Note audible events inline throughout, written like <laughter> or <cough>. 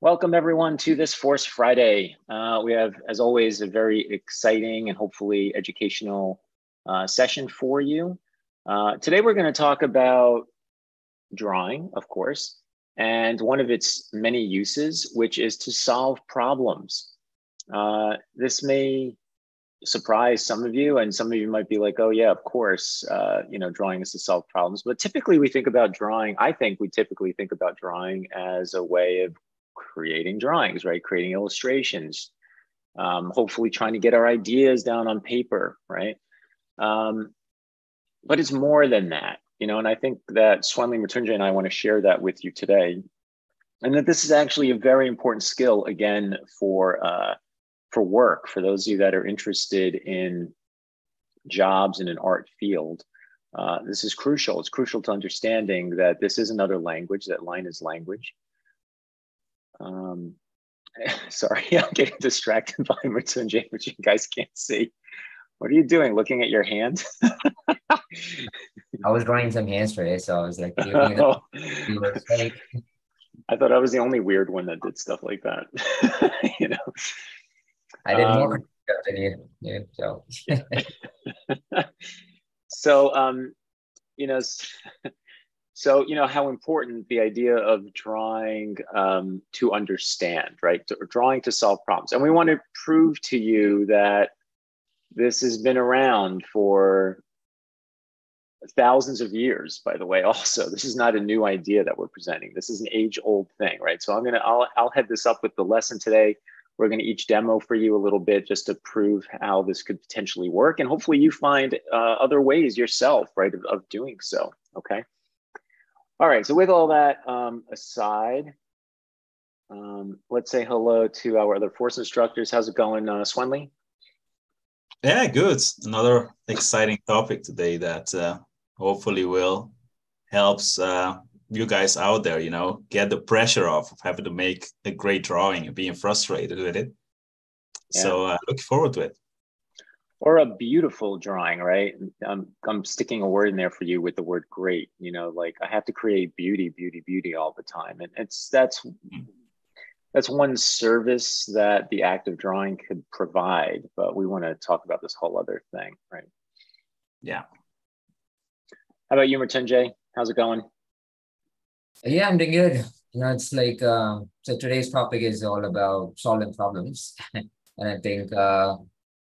Welcome everyone to this Force Friday. Uh, we have, as always, a very exciting and hopefully educational uh, session for you. Uh, today we're going to talk about drawing, of course, and one of its many uses, which is to solve problems. Uh, this may surprise some of you, and some of you might be like, "Oh yeah, of course, uh, you know, drawing is to solve problems." But typically, we think about drawing. I think we typically think about drawing as a way of creating drawings, right? Creating illustrations, um, hopefully trying to get our ideas down on paper, right? Um, but it's more than that, you know, and I think that Swendly Mritunjay and I want to share that with you today. And that this is actually a very important skill, again, for, uh, for work, for those of you that are interested in jobs in an art field. Uh, this is crucial. It's crucial to understanding that this is another language, that line is language. Um, <laughs> sorry, <laughs> I'm getting distracted by Mritunjay, which you guys can't see. What are you doing? Looking at your hand? <laughs> I was drawing some hands today, so I was like, oh. I thought I was the only weird one that did stuff like that. you know, I did more um, than you. Yeah, so, so um, you know, so, you know, how important the idea of drawing um, to understand, right? To, drawing to solve problems. And we want to prove to you that this has been around for thousands of years, by the way, <laughs> also. This is not a new idea that we're presenting. This is an age old thing, right? So I'm to, I'll, I'll head this up with the lesson today. We're going to each demo for you a little bit just to prove how this could potentially work. And hopefully you find uh, other ways yourself, right, of, of doing so, okay? All right, so with all that um, aside, um, let's say hello to our other force instructors. How's it going, uh, Swendly? Yeah, good. Another exciting topic today that uh, hopefully will helps uh, you guys out there, you know, get the pressure off of having to make a great drawing and being frustrated with it. Yeah. So uh, looking forward to it or a beautiful drawing, right? I'm, I'm sticking a word in there for you with the word great. You know, like I have to create beauty, beauty, beauty all the time, and it's that's that's one service that the act of drawing could provide. But we want to talk about this whole other thing, right? Yeah. How about you, Mritunjay? How's it going? Yeah, I'm doing good. You know, it's like uh, so. Today's topic is all about solving problems, <laughs> and I think. Uh,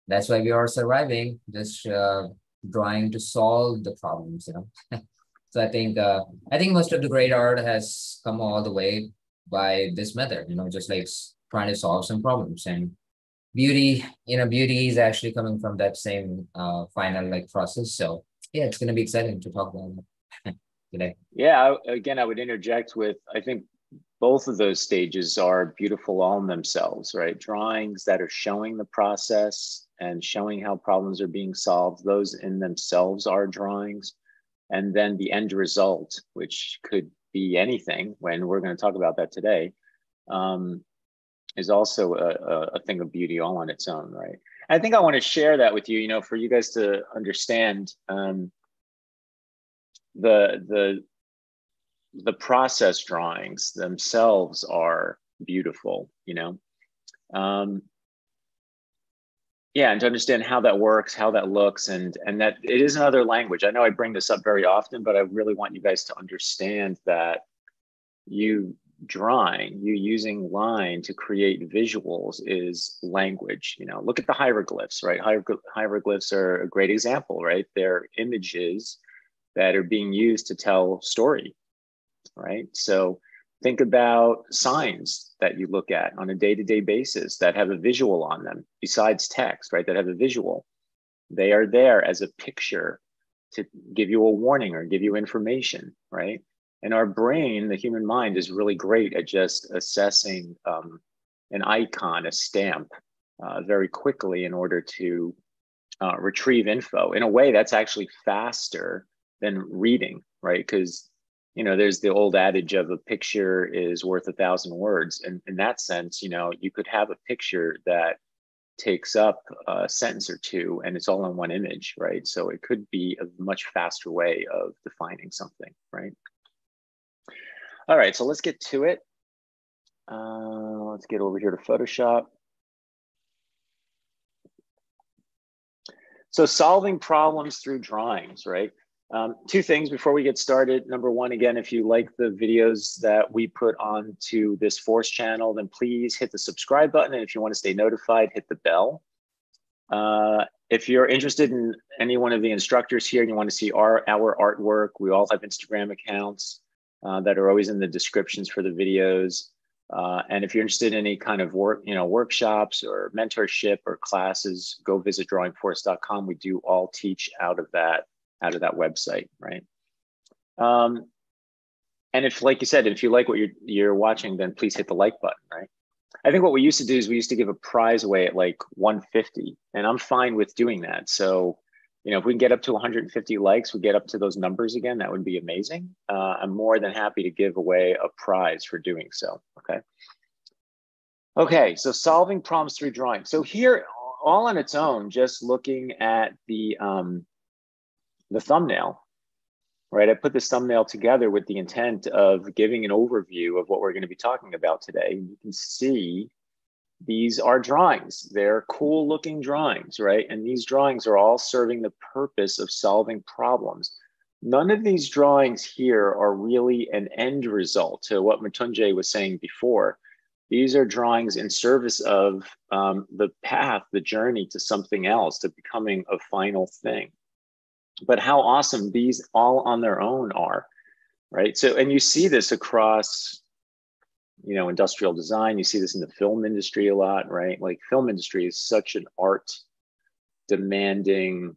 that's why we are surviving just uh, trying to solve the problems you know? <laughs> So i think uh, i think most of the great art has come all the way by this method you know just like trying to solve some problems. And beauty you know beauty is actually coming from that same uh, final like process. So yeah it's going to be exciting to talk about <laughs> today. Yeah again i would interject with i think both of those stages are beautiful all in themselves, right? Drawings that are showing the process and showing how problems are being solved, those in themselves are drawings. And then the end result, which could be anything, when we're going to talk about that today, um, is also a, a, thing of beauty all on its own, right? I think I want to share that with you, you know, for you guys to understand um, the the the process drawings themselves are beautiful, you know. Um, yeah, and to understand how that works, how that looks, and and that it is another language. I know I bring this up very often, but I really want you guys to understand that you drawing, you using line to create visuals is language. You know, look at the hieroglyphs, right? Hieroglyphs are a great example, right? They're images that are being used to tell story right? So think about signs that you look at on a day-to-day basis that have a visual on them besides text, right? That have a visual. They are there as a picture to give you a warning or give you information, right? And our brain, the human mind, is really great at just assessing um, an icon, a stamp, uh, very quickly in order to uh, retrieve info. In a way, that's actually faster than reading, right? Because you know, there's the old adage of a picture is worth a thousand words. And in that sense, you know, you could have a picture that takes up a sentence or two and it's all in one image, right? So it could be a much faster way of defining something, right? All right, so let's get to it. Uh, let's get over here to Photoshop. So solving problems through drawings, right? Um, two things before we get started. Number one, again, if you like the videos that we put onto this Force channel, then please hit the subscribe button. And if you want to stay notified, hit the bell. Uh, if you're interested in any one of the instructors here and you want to see our, our artwork, we all have Instagram accounts uh, that are always in the descriptions for the videos. Uh, and if you're interested in any kind of work, you know, workshops or mentorship or classes, go visit drawingforce.com. We do all teach out of that, out of that website, right? Um, and if, like you said, if you like what you're you're watching, then please hit the like button, right? I think what we used to do is we used to give a prize away at like 150, and I'm fine with doing that. So you know, if we can get up to 150 likes, we get up to those numbers again, that would be amazing. Uh, I'm more than happy to give away a prize for doing so, okay? Okay, so solving problems through drawing. So here, all on its own, just looking at the, um, the thumbnail, right? I put this thumbnail together with the intent of giving an overview of what we're gonna be talking about today. You can see these are drawings. They're cool looking drawings, right? And these drawings are all serving the purpose of solving problems. None of these drawings here are really an end result to what Mritunjay was saying before. These are drawings in service of um, the path, the journey to something else, to becoming a final thing. But how awesome these all on their own are, right? So, and you see this across you know industrial design. You see this in the film industry a lot right? Like film industry is such an art demanding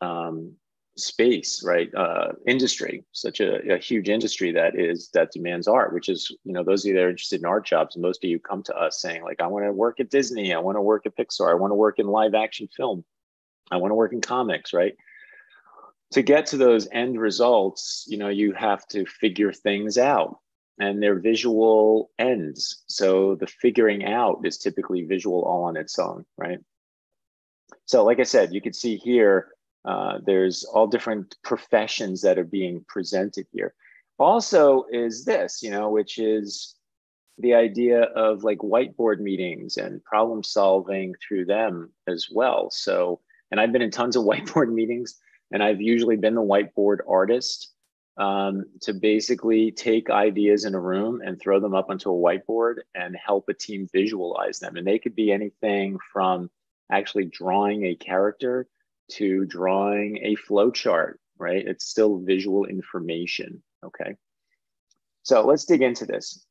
um, space right? Uh, industry such a, a, huge industry that is that demands art which is you know those of you that are interested in art jobs most of you come to us saying like i want to work at disney i want to work at pixar i want to work in live action film i want to work in comics right to get to those end results you know you have to figure things out and they're visual ends. So the figuring out is typically visual all on its own, right? So, like I said, you can see here, uh, there's all different professions that are being presented here. Also, is this, you know, which is the idea of like whiteboard meetings and problem solving through them as well. So, and I've been in tons of <laughs> whiteboard meetings, and I've usually been the whiteboard artist um, to basically take ideas in a room and throw them up onto a whiteboard and help a team visualize them. And they could be anything from actually drawing a character to drawing a flow chart, right? It's still visual information, okay? So let's dig into this.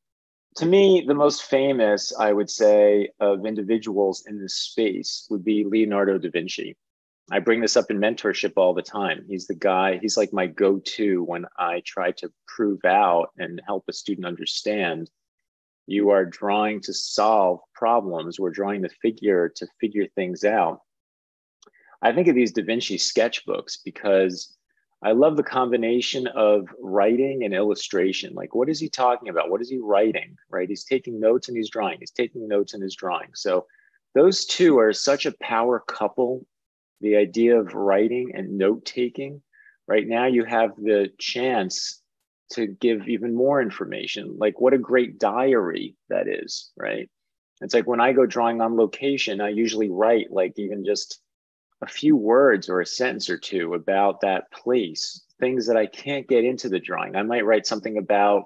To me, the most famous, I would say, of individuals in this space would be Leonardo da Vinci. I bring this up in mentorship all the time. He's the guy, he's like my go to when I try to prove out and help a student understand you are drawing to solve problems. We're drawing the figure to figure things out. I think of these Da Vinci sketchbooks because I love the combination of writing and illustration. Like, what is he talking about? What is he writing? Right? He's taking notes and he's drawing. He's taking notes and he's drawing. So, those two are such a power couple the idea of writing and note taking. Right now, you have the chance to give even more information. Like, what a great diary that is, right? It's like when I go drawing on location, I usually write like even just a few words or a sentence or two about that place, things that I can't get into the drawing. I might write something about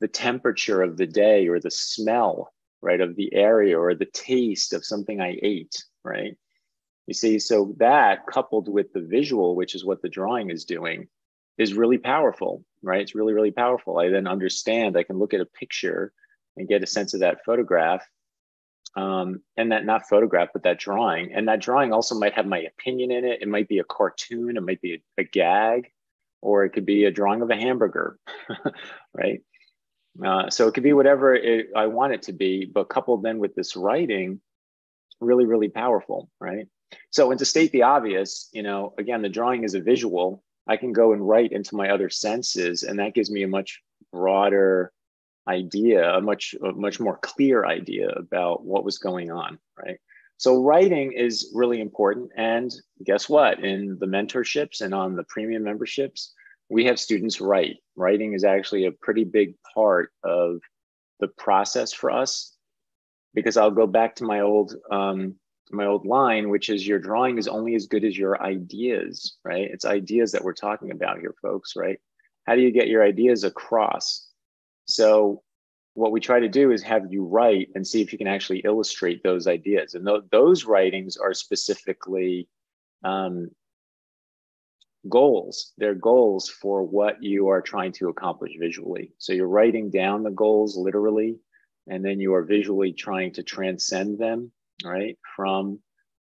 the temperature of the day or the smell, right, of the area or the taste of something I ate, right? You see, so that coupled with the visual, which is what the drawing is doing, is really powerful, right? It's really, really powerful. I then understand, I can look at a picture and get a sense of that photograph. Um, and that not photograph, but that drawing. And that drawing also might have my opinion in it. It might be a cartoon, it might be a, a gag, or it could be a drawing of a hamburger, <laughs> right? Uh, so it could be whatever it, I want it to be, but coupled then with this writing, really, really powerful, right? So, and to state the obvious, you know, again, the drawing is a visual. I can go and write into my other senses, and that gives me a much broader idea, a much, a much more clear idea about what was going on, right? So, writing is really important. And guess what? In the mentorships and on the premium memberships, we have students write. Writing is actually a pretty big part of the process for us because I'll go back to my old um, my old line, which is your drawing is only as good as your ideas, right? It's ideas that we're talking about here, folks, right? How do you get your ideas across? So what we try to do is have you write and see if you can actually illustrate those ideas. And th- those writings are specifically um, goals. They're goals for what you are trying to accomplish visually. So you're writing down the goals literally, and then you are visually trying to transcend them, right? From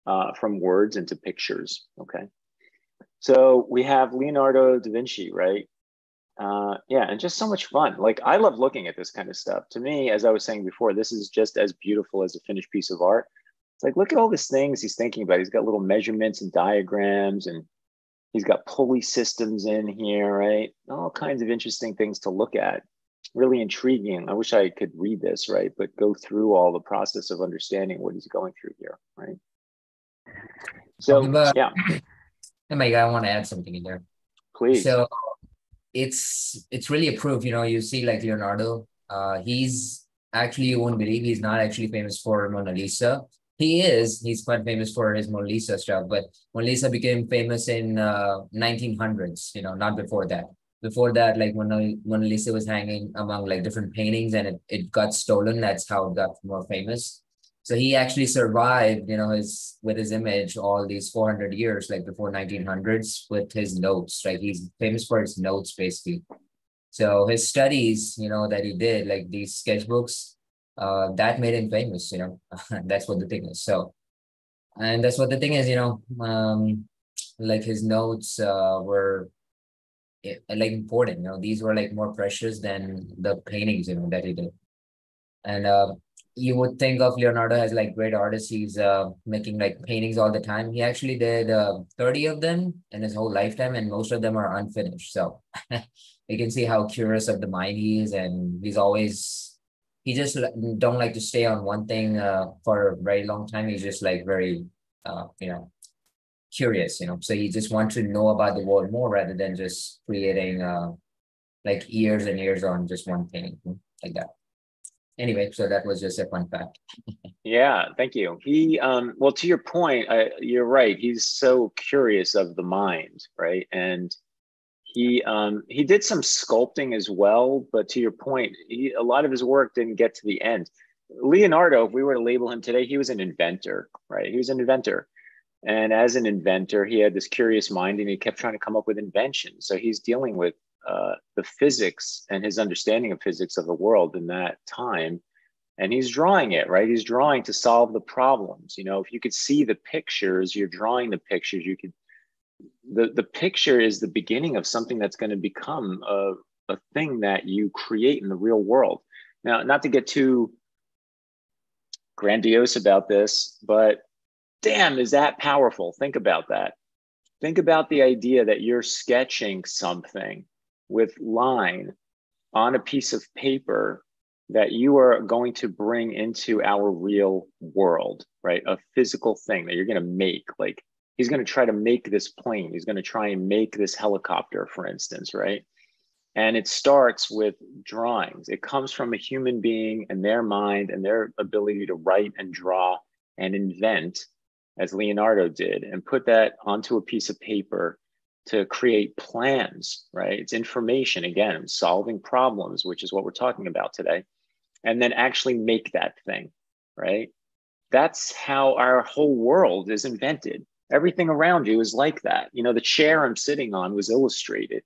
uh, from words into pictures. Okay. So we have Leonardo da Vinci, right? Uh, yeah, and just so much fun. Like I love looking at this kind of stuff. To me, as I was saying before, this is just as beautiful as a finished piece of art. It's like look at all these things he's thinking about. He's got little measurements and diagrams, and he's got pulley systems in here, right? All kinds of interesting things to look at. Really intriguing. I wish I could read this, right? But go through all the process of understanding what he's going through here, right? So yeah. <clears throat> Mike, I want to add something in there. Please. So it's it's really a proof you know you see like leonardo uh he's actually you won't believe he's not actually famous for mona lisa he is he's quite famous for his mona lisa stuff but mona lisa became famous in uh 1900s you know not before that before that like mona, mona lisa was hanging among like different paintings and it, it got stolen that's how it got more famous so he actually survived, you know, his with his image all these 400 years, like before 1900s, with his notes. Right, he's famous for his notes, basically. So his studies, you know, that he did, like these sketchbooks, uh, that made him famous. You know, <laughs> that's what the thing is. So, and that's what the thing is. You know, um, like his notes uh, were like important. You know, these were like more precious than the paintings. You know that he did, and. Uh, you would think of Leonardo as like great artist. He's uh, making like paintings all the time. He actually did uh, 30 of them in his whole lifetime, and most of them are unfinished. So <laughs> you can see how curious of the mind he is, and he's always he just don't like to stay on one thing uh, for a very long time. He's just like very uh, you know curious, you know. So he just wants to know about the world more rather than just creating uh, like years and years on just one thing like that anyway, so that was just a fun fact. <laughs> yeah, thank you. He, um, well, to your point, I, you're right. He's so curious of the mind, right? And he um, he did some sculpting as well. But to your point, he, a lot of his work didn't get to the end. Leonardo, if we were to label him today, he was an inventor, right? He was an inventor. And as an inventor, he had this curious mind and he kept trying to come up with inventions. So he's dealing with uh, the physics and his understanding of physics of the world in that time. And he's drawing it right? He's drawing to solve the problems. You know if you could see the pictures you're drawing the pictures. You could the the picture is the beginning of something that's going to become a, a thing that you create in the real world. Now not to get too grandiose about this but damn is that powerful think about that think about the idea that you're sketching something with line on a piece of paper that you are going to bring into our real world, right? A physical thing that you're going to make. Like he's going to try to make this plane, he's going to try and make this helicopter, for instance, right? And it starts with drawings. It comes from a human being and their mind and their ability to write and draw and invent, as Leonardo did, and put that onto a piece of paper to create plans, right? It's information, again, solving problems, which is what we're talking about today, and then actually make that thing, right? That's how our whole world is invented. Everything around you is like that. You know, the chair I'm sitting on was illustrated,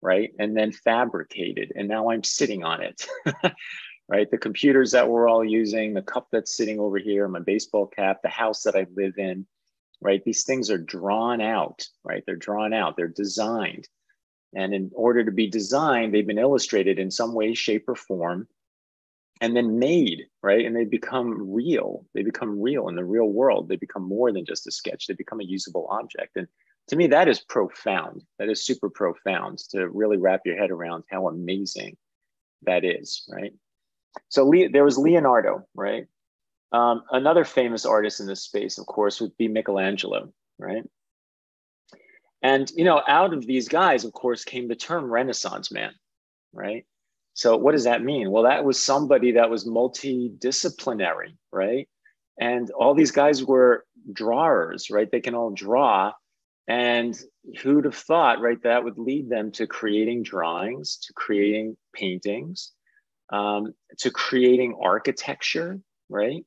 right? And then fabricated, and now I'm sitting on it. <laughs> right? The computers that we're all using, the cup that's sitting over here, my baseball cap, the house that I live in, right? These things are drawn out, right? They're drawn out, they're designed. And in order to be designed, they've been illustrated in some way, shape, or form, and then made, right? And they become real. They become real in the real world. They become more than just a sketch, they become a usable object. And to me, that is profound. That is super profound to really wrap your head around how amazing that is, right? So Le- there was Leonardo, right? Um, another famous artist in this space, of course, would be Michelangelo, right? And you know, out of these guys, of course, came the term Renaissance man, right? So what does that mean? Well, that was somebody that was multidisciplinary, right? And all these guys were drawers, right? They can all draw. And who'd have thought, right, that would lead them to creating drawings, to creating paintings, um, to creating architecture, right?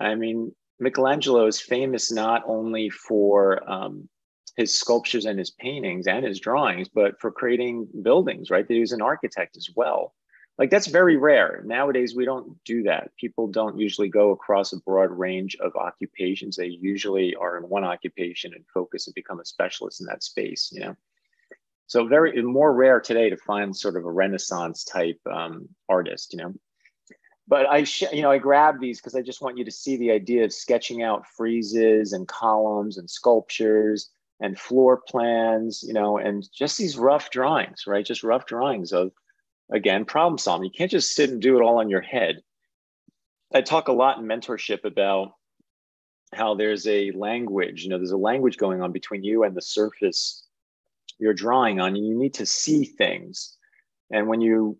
I mean, Michelangelo is famous not only for um, his sculptures and his paintings and his drawings, but for creating buildings, right? He was an architect as well. Like that's very rare. Nowadays, we don't do that. People don't usually go across a broad range of occupations. They usually are in one occupation and focus and become a specialist in that space, you know? So very more rare today to find sort of a Renaissance type um, artist, you know? But I, you know, I grabbed these because I just want you to see the idea of sketching out friezes and columns and sculptures and floor plans, you know, and just these rough drawings, right? Just rough drawings of, again, problem solving. You can't just sit and do it all on your head. I talk a lot in mentorship about how there's a language, you know, there's a language going on between you and the surface you're drawing on. You need to see things. And when your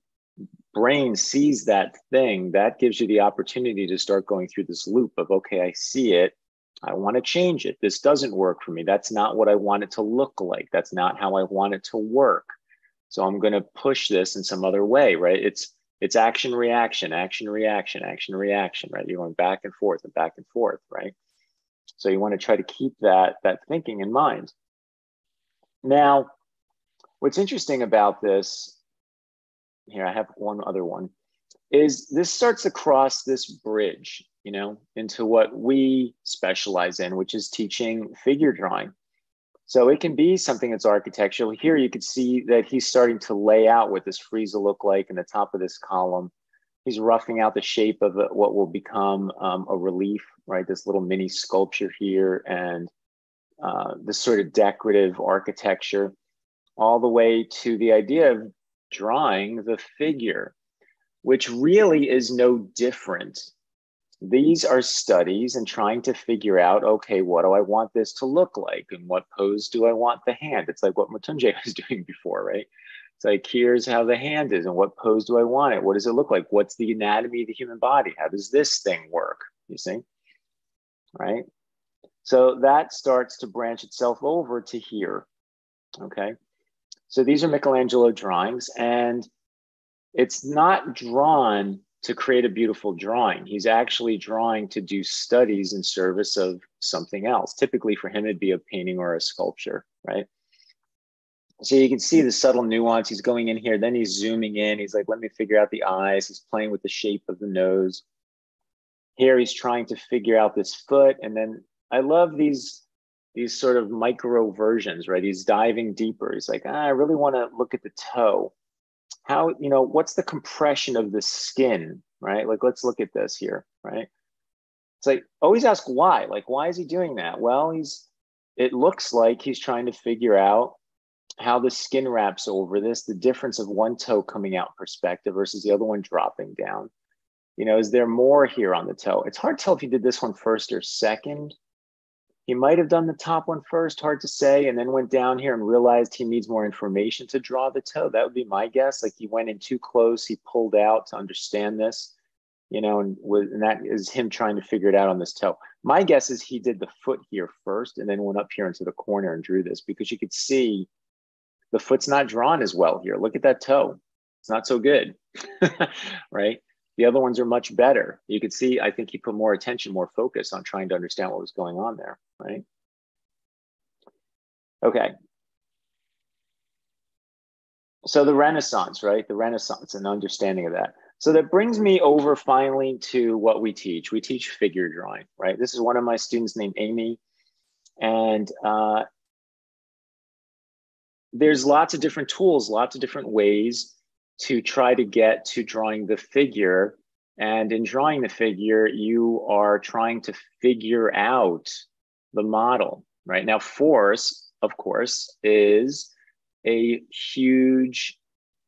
brain sees that thing, that gives you the opportunity to start going through this loop of, okay, I see it. I want to change it. This doesn't work for me. That's not what I want it to look like. That's not how I want it to work. So I'm going to push this in some other way, right? It's it's action reaction, action reaction, action reaction, right? You're going back and forth and back and forth, right? So you want to try to keep that that thinking in mind. Now, what's interesting about this here, I have one other one, is this starts to cross this bridge you know, into what we specialize in, which is teaching figure drawing. So it can be something that's architectural. Here you can see that he's starting to lay out what this frieze will look like in the top of this column. He's roughing out the shape of what will become um, a relief, right? This little mini sculpture here and uh, this sort of decorative architecture, all the way to the idea of drawing the figure, which really is no different these are studies and trying to figure out, okay, what do I want this to look like? And what pose do I want the hand? It's like what Mritunjay <laughs> was doing before, right? It's like, here's how the hand is and what pose do I want it? What does it look like? What's the anatomy of the human body? How does this thing work? You see, right? So that starts to branch itself over to here, okay? So these are Michelangelo drawings and it's not drawn to create a beautiful drawing. He's actually drawing to do studies in service of something else. Typically for him, it'd be a painting or a sculpture, right? So you can see the subtle nuance. He's going in here, then he's zooming in. He's like, let me figure out the eyes. He's playing with the shape of the nose. Here he's trying to figure out this foot. And then I love these, these sort of micro versions, right? He's diving deeper. He's like, ah, I really want to look at the toe. How you know what's the compression of the skin right? Like let's look at this here right? It's like always ask why. Like why is he doing that? Well he's it looks like he's trying to figure out how the skin wraps over this the difference of one toe coming out perspective versus the other one dropping down. You know is there more here on the toe? It's hard to tell if he did this one first or second he might have done the top one first, hard to say, and then went down here and realized he needs more information to draw the toe. That would be my guess. Like he went in too close, he pulled out to understand this, you know, and, was, and that is him trying to figure it out on this toe. My guess is he did the foot here first and then went up here into the corner and drew this because you could see the foot's not drawn as well here. Look at that toe. It's not so good, <laughs> right? The other ones are much better. You could see, I think he put more attention, more focus on trying to understand what was going on there, right? Okay. So the Renaissance, right? The Renaissance and understanding of that. So that brings me over finally to what we teach. We teach figure drawing, right? This is one of my students named Amy. And uh, there's lots of different tools, lots of different ways to try to get to drawing the figure. And in drawing the figure, you are trying to figure out the model, right? Now, force, of course, is a huge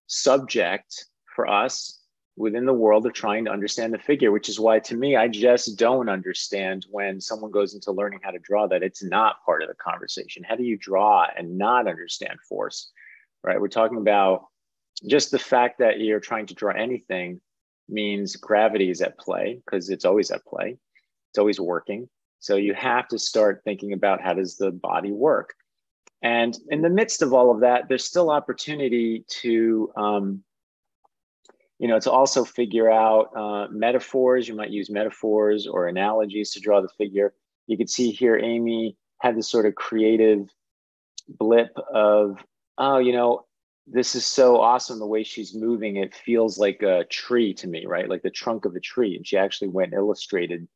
subject for us within the world of trying to understand the figure, which is why to me, I just don't understand when someone goes into learning how to draw that it's not part of the conversation. How do you draw and not understand force, right? We're talking about just the fact that you're trying to draw anything means gravity is at play because it's always at play. It's always working. So you have to start thinking about how does the body work. And in the midst of all of that, there's still opportunity to, um, you know, to also figure out uh, metaphors. You might use metaphors or analogies to draw the figure. You can see here, Amy had this sort of creative blip of, oh, you know, this is so awesome the way she's moving. It feels like a tree to me, right? Like the trunk of a tree. And she actually went illustrated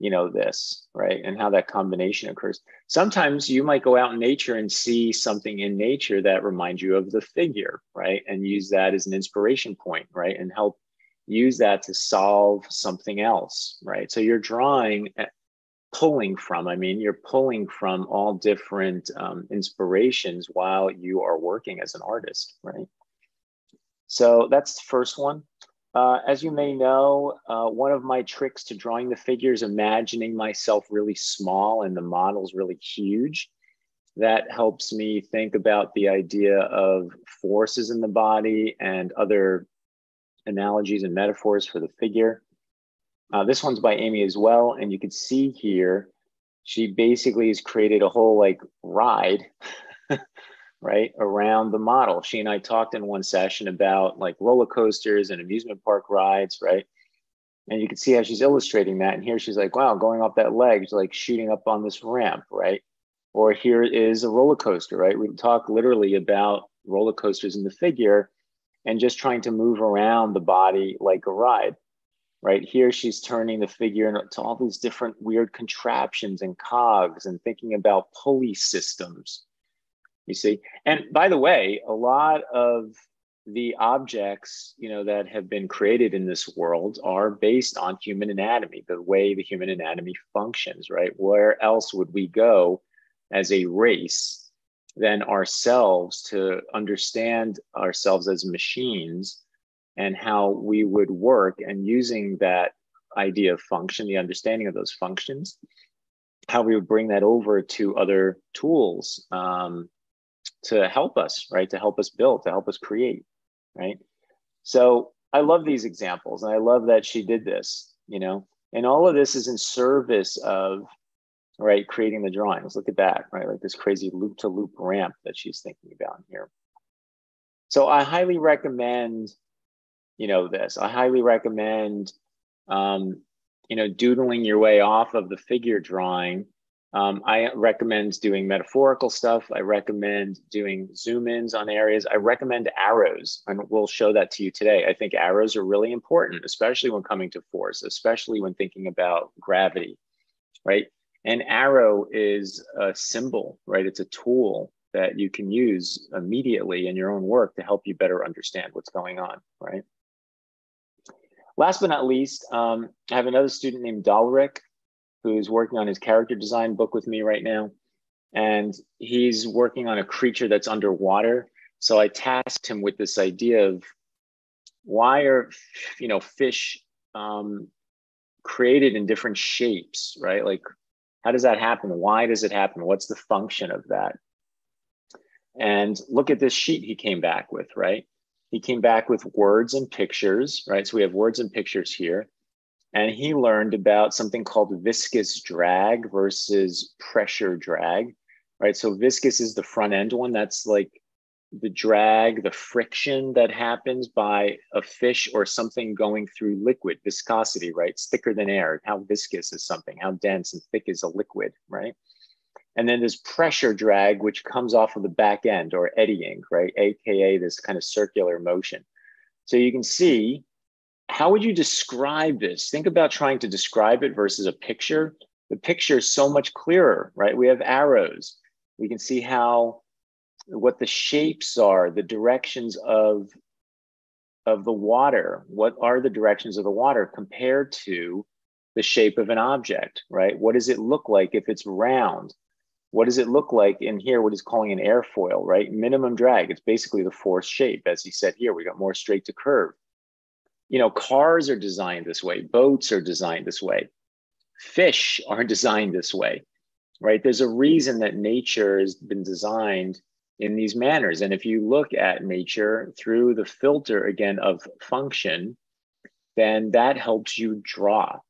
you know this right and how that combination occurs sometimes you might go out in nature and see something in nature that reminds you of the figure right and use that as an inspiration point right and help use that to solve something else right so you're drawing pulling from i mean you're pulling from all different um, inspirations while you are working as an artist right so that's the first one uh, as you may know, uh, one of my tricks to drawing the figures, imagining myself really small and the models really huge. That helps me think about the idea of forces in the body and other analogies and metaphors for the figure. Uh, this one's by Amy as well. And you can see here, she basically has created a whole like ride <laughs> right around the model. She and i talked in one session about like roller coasters and amusement park rides right? And you can see how she's illustrating that and here she's like wow going off that ledge like shooting up on this ramp right? Or here is a roller coaster right? We talk literally about roller coasters in the figure and just trying to move around the body like a ride right here she's turning the figure into all these different weird contraptions and cogs and thinking about pulley systems you see? And by the way a lot of the objects you know that have been created in this world are based on human anatomy the way the human anatomy functions right? Where else would we go as a race than ourselves to understand ourselves as machines and how we would work and using that idea of function the understanding of those functions how we would bring that over to other tools um, to help us, right? To help us build, to help us create, right? So I love these examples and I love that she did this, you know, and all of this is in service of, right, creating the drawings. Look at that, right? Like this crazy loop to loop ramp that she's thinking about here. So I highly recommend, you know, this. I highly recommend, um, you know, doodling your way off of the figure drawing um, I recommend doing metaphorical stuff. I recommend doing zoom ins on areas. I recommend arrows, and we'll show that to you today. I think arrows are really important, especially when coming to force, especially when thinking about gravity, right? An arrow is a symbol, right? It's a tool that you can use immediately in your own work to help you better understand what's going on, right? Last but not least, um, I have another student named Dalric who's working on his character design book with me right now. And he's working on a creature that's underwater. So I tasked him with this idea of why are you know fish um, created in different shapes, right? Like, how does that happen? Why does it happen? What's the function of that? And look at this sheet he came back with, right? He came back with words and pictures, right? So we have words and pictures here. And he learned about something called viscous drag versus pressure drag right? So viscous is the front end one. That's like the drag the friction that happens by a fish or something going through liquid viscosity right? It's thicker than air. How viscous is something? How dense and thick is a liquid right and then there's pressure drag which comes off of the back end or eddying right aka this kind of circular motion so you can see how would you describe this? Think about trying to describe it versus a picture. The picture is so much clearer, right? We have arrows. We can see how what the shapes are, the directions of of the water. What are the directions of the water compared to the shape of an object, right? What does it look like if it's round? What does it look like in here? What he's calling an airfoil, right? Minimum drag. It's basically the force shape, as he said here. We got more straight to curve you know, cars are designed this way, boats are designed this way, fish <laughs> are designed this way, right? There's a reason that nature has been designed in these manners. And if you look at nature through the filter again of function, then that helps you draw,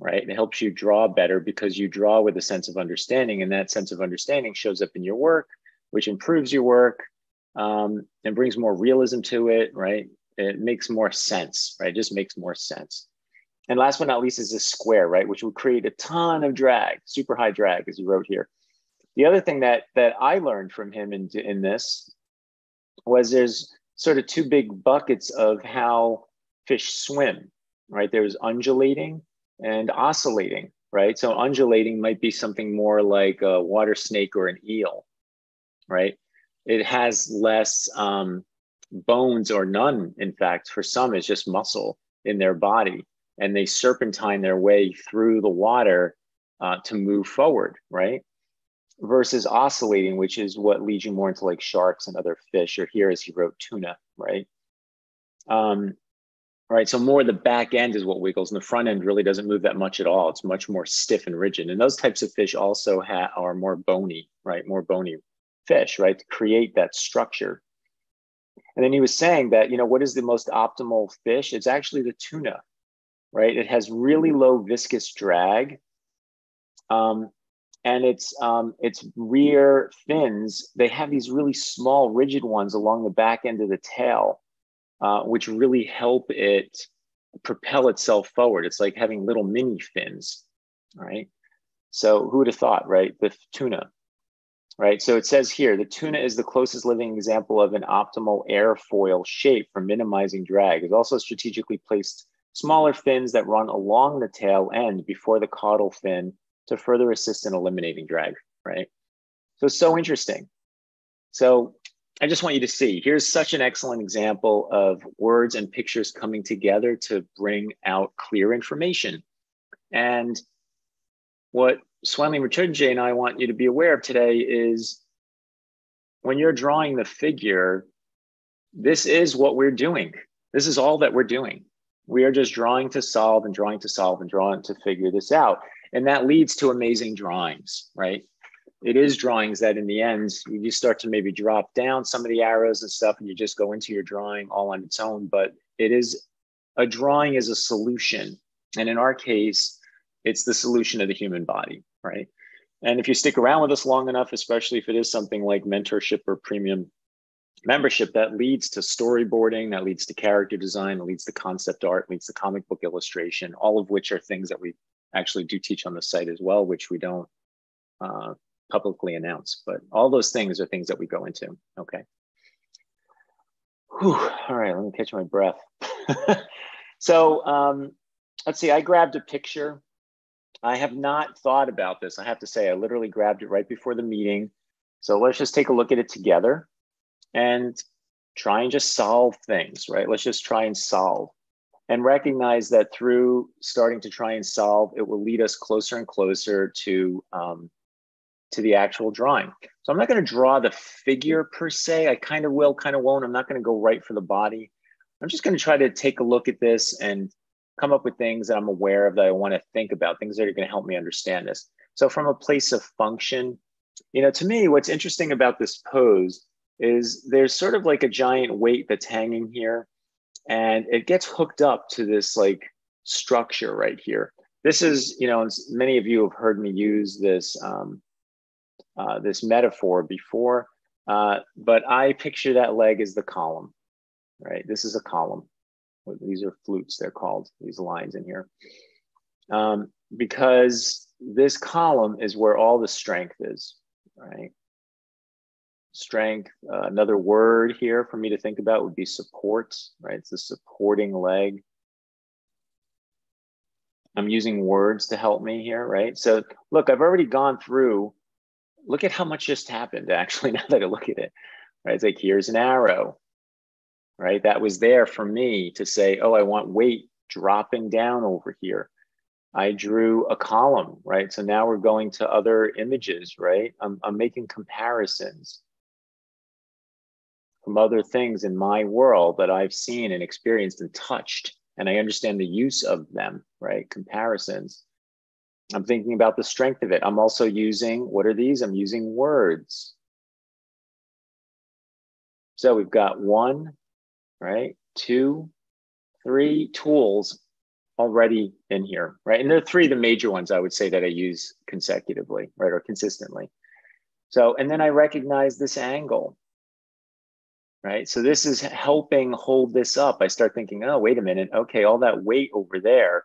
right? It helps you draw better because you draw with a sense of understanding, and that sense of understanding shows up in your work, which improves your work um, and brings more realism to it, right? It makes more sense, right? It just makes more sense. And last but not least is this square, right? Which would create a ton of drag, super high drag, as you wrote here. The other thing that that I learned from him in, in this was there's sort of two big buckets of how fish swim, right? There's undulating and oscillating, right? So undulating might be something more like a water snake or an eel, right? It has less um, bones or none, in fact, for some, it's just muscle in their body. And they serpentine their way through the water uh, to move forward, right? Versus oscillating, which is what leads you more into like sharks and other fish, or here as he wrote tuna, right? Um, right. So more the back end is what wiggles, and the front end really doesn't move that much at all. It's much more stiff and rigid. And those types of fish also are more bony, right? More bony fish, right? To create that structure. And then he was saying that, you know, what is the most optimal fish? It's actually the tuna, right? It has really low viscous drag. Um, and its um, its rear fins, they have these really small, rigid ones along the back end of the tail, uh, which really help it propel itself forward. It's like having little mini fins, right? So who would have thought, right? The tuna right? So it says here, the tuna is the closest living example of an optimal airfoil shape for minimizing drag. It's also strategically placed smaller fins that run along the tail end before the caudal fin to further assist in eliminating drag, right? So so interesting. So I just want you to see, here's such an excellent example of words and pictures coming together to bring out clear information. And what Swendly Mritunjay and I want you to be aware of today is when you're drawing the figure, this is what we're doing. This is all that we're doing. We are just drawing to solve and drawing to solve and drawing to figure this out. And that leads to amazing drawings, right? It is drawings that in the end, you start to maybe drop down some of the arrows and stuff, and you just go into your drawing all on its own. But it is a drawing is a solution. And in our case, it's the solution of the human body right? And if you stick around with us long enough, especially if it is something like mentorship or premium membership, that leads to storyboarding, that leads to character design, that leads to concept art, leads to comic book illustration, all of which are things that we actually do teach on the site as well, which we don't uh, publicly announce. But all those things are things that we go into. Okay. Whew. All right, let me catch my breath. <laughs> so um, let's see, I grabbed a picture I have not thought about this. I have to say, I literally grabbed it right before the meeting. So let's just take a look at it together and try and just solve things, right? Let's just try and solve and recognize that through starting to try and solve, it will lead us closer and closer to, um, to the actual drawing. So I'm not going to draw the figure per se. I kind of will, kind of won't. I'm not going to go right for the body. I'm just going to try to take a look at this and come up with things that I'm aware of that I want to think about, things that are going to help me understand this. So, from a place of function, you know, to me, what's interesting about this pose is there's sort of like a giant weight that's hanging here, and it gets hooked up to this like structure right here. This is, you know, many of you have heard me use this um, uh, this metaphor before, uh, but I picture that leg as the column, right? This is a column these are flutes, they're called, these lines in here. Um, because this column is where all the strength is, right? Strength, uh, another word here for me to think about would be support, right? It's the supporting leg. I'm using words to help me here, right? So look, I've already gone through, look at how much just happened <laughs> actually, now that I look at it, right? It's like, here's an arrow, right? That was there for me to say, oh, I want weight dropping down over here. I drew a column, right? So now we're going to other images, right? I'm, I'm making comparisons from other things in my world that I've seen and experienced and touched, and I understand the use of them, right? Comparisons. I'm thinking about the strength of it. I'm also using, what are these? I'm using words, So we've got one, right? Two, three tools already in here, right? And there are three of the major ones I would say that I use consecutively, right, or consistently. So, and then I recognize this angle, right? So this is helping hold this up. I start thinking, oh, wait a minute. Okay, all that weight over there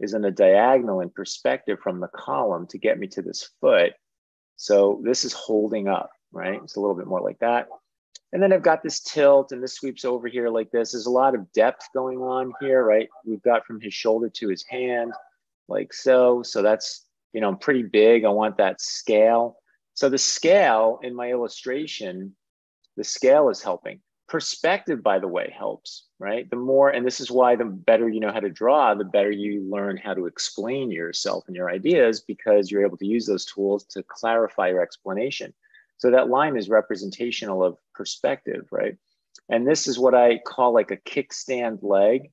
is in a diagonal in perspective from the column to get me to this foot. So this is holding up, right? It's a little bit more like that. And then I've got this tilt and this sweeps over here like this. There's a lot of depth going on here, right? We've got from his shoulder to his hand, like so. So that's, you know, I'm pretty big. I want that scale. So the scale in my illustration, the scale is helping. Perspective, by the way, helps, right? The more, and this is why the better you know how to draw, the better you learn how to explain yourself and your ideas because you're able to use those tools to clarify your explanation. So that line is representational of perspective, right? And this is what I call like a kickstand leg.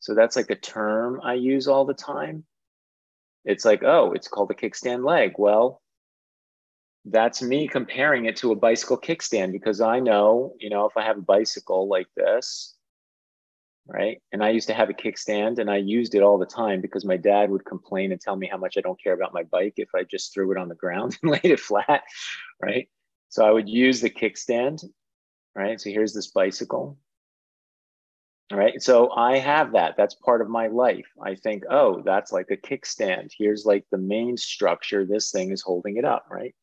So that's like a term I use all the time. It's like, oh, it's called a kickstand leg. Well, that's me comparing it to a bicycle kickstand because I know, you know, if I have a bicycle like this, right? And I used to have a kickstand and I used it all the time because my dad would complain and tell me how much I don't care about my bike if I just threw it on the ground <laughs> and laid it flat, right? So I would use the kickstand, right? So here's this bicycle. All right. So I have that. That's part of my life. I think, oh, that's like a kickstand. Here's like the main structure. This thing is holding it up, right?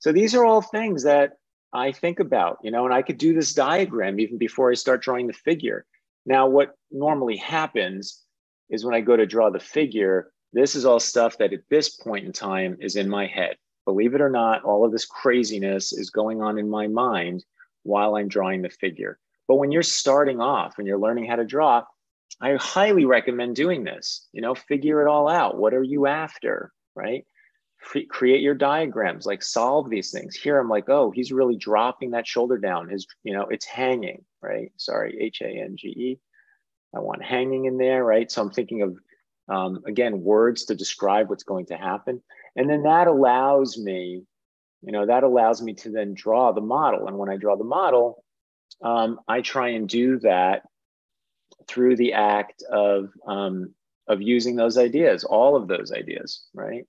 So these are all things that I think about, you know, and I could do this diagram even before I start drawing the figure. Now, what normally happens is when I go to draw the figure, this is all stuff that at this point in time is in my head. Believe it or not, all of this craziness is going on in my mind while I'm drawing the figure. But when you're starting off and you're learning how to draw, I highly recommend doing this. You know, figure it all out. What are you after, right? Create your diagrams, like solve these things. Here I'm like, oh, he's really dropping that shoulder down. His, you know, it's hanging, right? Sorry, H A N G E. I want hanging in there, right? So I'm thinking of um, again words to describe what's going to happen. And then that allows me, you know, that allows me to then draw the model. And when I draw the model, um, I try and do that through the act of, um, of using those ideas, all of those ideas, right?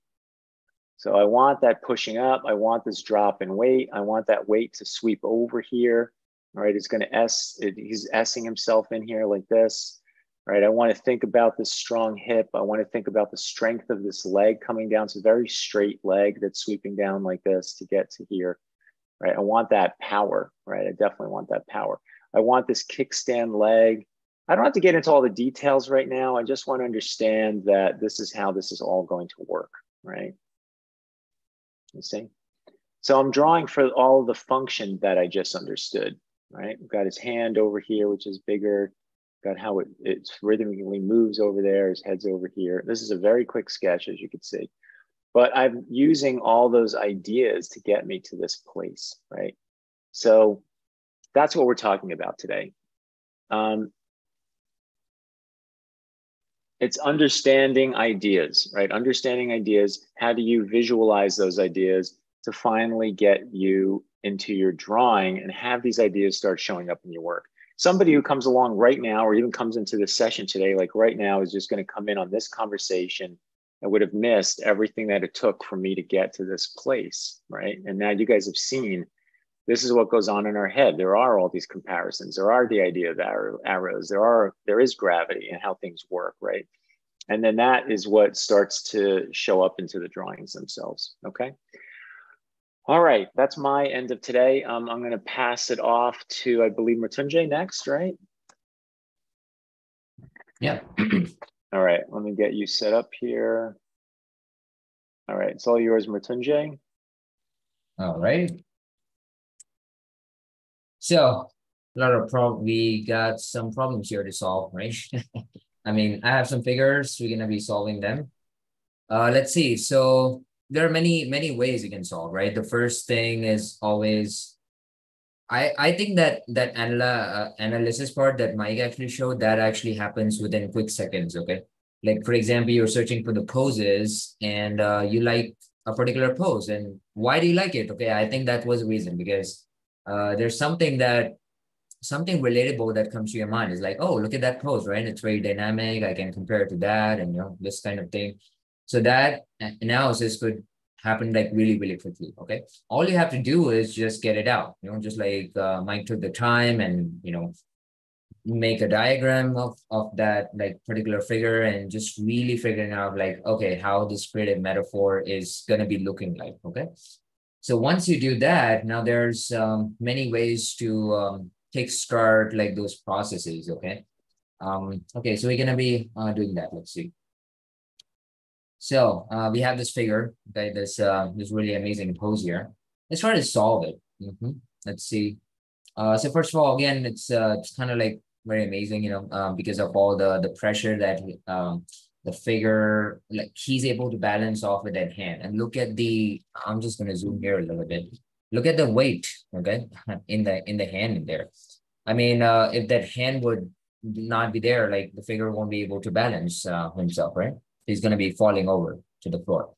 So I want that pushing up. I want this drop in weight. I want that weight to sweep over here. All right, it's going to S, it, he's S-ing himself in here like this right? I want to think about this strong hip. I want to think about the strength of this leg coming down. It's a very straight leg that's sweeping down like this to get to here, right? I want that power, right? I definitely want that power. I want this kickstand leg. I don't have to get into all the details right now. I just want to understand that this is how this is all going to work, right? You see? So I'm drawing for all the function that I just understood, right? We've got his hand over here, which is bigger got how it, it rhythmically moves over there, his head's over here. This is a very quick sketch, as you can see. But I'm using all those ideas to get me to this place, right? So that's what we're talking about today. Um, it's understanding ideas, right? Understanding ideas. How do you visualize those ideas to finally get you into your drawing and have these ideas start showing up in your work? somebody who comes along right now or even comes into this session today like right now is just going to come in on this conversation and would have missed everything that it took for me to get to this place right and now you guys have seen this is what goes on in our head there are all these comparisons there are the idea of arrows there are there is gravity and how things work right and then that is what starts to show up into the drawings themselves okay all right, that's my end of today. Um, I'm going to pass it off to, I believe, Mritunjay next, right? Yeah. <clears throat> all right, let me get you set up here. All right, it's all yours, Mritunjay. All right. So, a lot of problem. We got some problems here to solve, right? <laughs> I mean, I have some figures. We're gonna be solving them. Uh, let's see. So there are many many ways you can solve right the first thing is always i i think that that anal- uh, analysis part that mike actually showed that actually happens within quick seconds okay like for example you're searching for the poses and uh, you like a particular pose and why do you like it okay i think that was a reason because uh, there's something that something relatable that comes to your mind is like, oh, look at that pose, right? It's very dynamic. I can compare it to that and, you know, this kind of thing. So that analysis could happen like really, really quickly. Okay. All you have to do is just get it out, you know, just like uh, Mike took the time and, you know, make a diagram of, of that like particular figure and just really figuring out like, okay, how this creative metaphor is going to be looking like. Okay. So once you do that, now there's um, many ways to um, kickstart like those processes. Okay. Um, okay. So we're to be uh, doing that. Let's see. So uh, we have this figure, okay, this uh, this really amazing pose here. Let's try to solve it. Mm -hmm. Let's see. Uh, so first of all, again, it's uh, it's kind of like very amazing, you know, um, because of all the the pressure that um, the figure like he's able to balance off with that hand. And look at the. I'm just gonna zoom here a little bit. Look at the weight, okay, <laughs> in the in the hand in there. I mean, uh, if that hand would not be there, like the figure won't be able to balance uh, himself, right? He's gonna be falling over to the floor.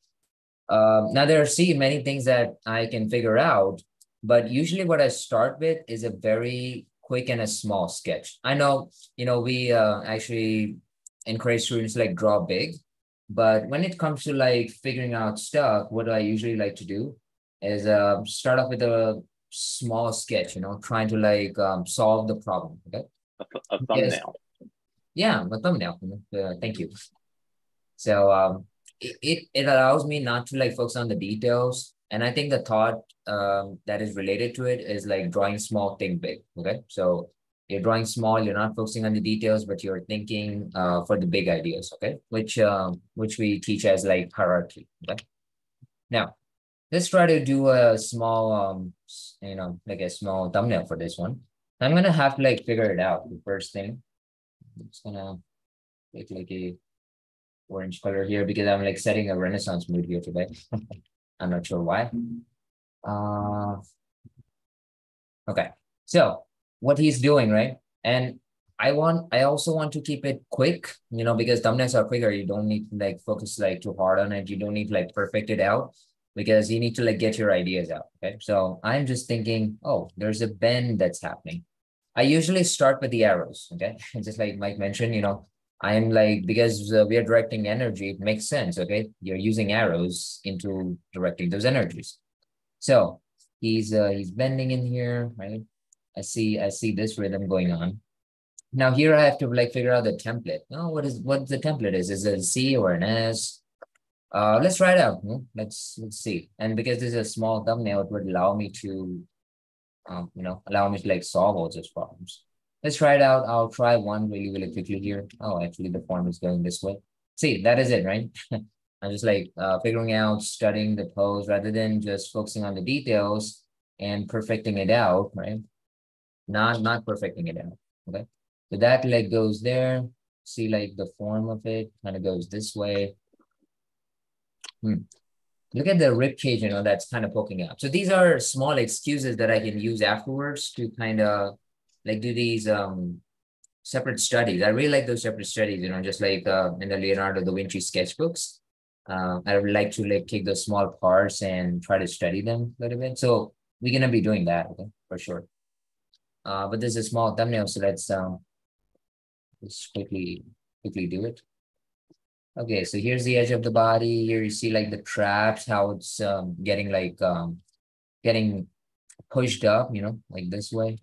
Um, now there are see many things that I can figure out, but usually what I start with is a very quick and a small sketch. I know, you know, we uh, actually encourage students to like draw big, but when it comes to like figuring out stuff, what I usually like to do is uh, start off with a small sketch, you know, trying to like um, solve the problem. Okay. A, a thumbnail. yeah, a thumbnail. Uh, thank you. So um, it, it, it allows me not to like focus on the details. And I think the thought um, that is related to it is like drawing small, think big. Okay. So you're drawing small, you're not focusing on the details, but you're thinking uh, for the big ideas. Okay. Which, um, which we teach as like hierarchy. Okay. Now, let's try to do a small, um, you know, like a small thumbnail for this one. I'm to have to like figure it out. The first thing, I'm just to make like a orange color here because I'm like setting a renaissance mood here today. <laughs> I'm not sure why. Uh, okay, so what he's doing, right? And I want, I also want to keep it quick, you know, because thumbnails are quicker. You don't need to like focus like too hard on it. You don't need to like perfect it out because you need to like get your ideas out. Okay. So I'm just thinking, oh, there's a bend that's happening. I usually start with the arrows. Okay. <laughs> just like Mike mentioned, you know, I'm like, because uh, we are directing energy, it makes sense, okay? You're using arrows into directing those energies. So he's uh, he's bending in here, right? I see, I see this rhythm going on. Now here I have to like figure out the template. Oh, what is what the template is? Is it a C or an S? Uh, let's try it out. Let's let's see. And because this is a small thumbnail, it would allow me to, um, you know, allow me to like solve all those problems. Let's try it out. I'll try one really, really quickly here. Oh, actually the form is going this way. See, that is it, right? <laughs> I'm just like uh, figuring out, studying the pose rather than just focusing on the details and perfecting it out, right? Not, not perfecting it out, okay? So that leg goes there. See like the form of it kind of goes this way. Hmm. Look at the rib cage, you know, that's kind of poking out. So these are small excuses that I can use afterwards to kind of like do these um separate studies. I really like those separate studies, you know, just like uh, in the Leonardo da Vinci sketchbooks. Uh, I would like to like take those small parts and try to study them a little bit. So we're gonna be doing that okay, for sure. Uh, but this is a small thumbnail, so let's um just quickly quickly do it. Okay, so here's the edge of the body. Here you see like the traps, how it's um, getting like um getting pushed up, you know, like this way.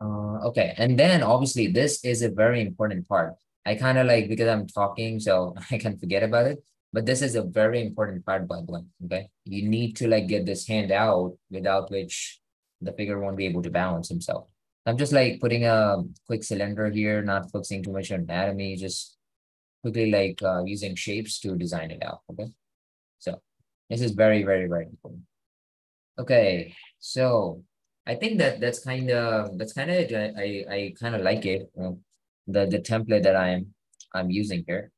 Uh, okay, and then obviously this is a very important part. I kind of like because I'm talking, so <laughs> I can forget about it. But this is a very important part, by the way. Okay, you need to like get this hand out, without which the figure won't be able to balance himself. I'm just like putting a quick cylinder here, not focusing too much on anatomy, just quickly like uh, using shapes to design it out. Okay, so this is very, very, very important. Okay, so I think that that's kind of that's kind of I I kind of like it the the template that I'm I'm using here,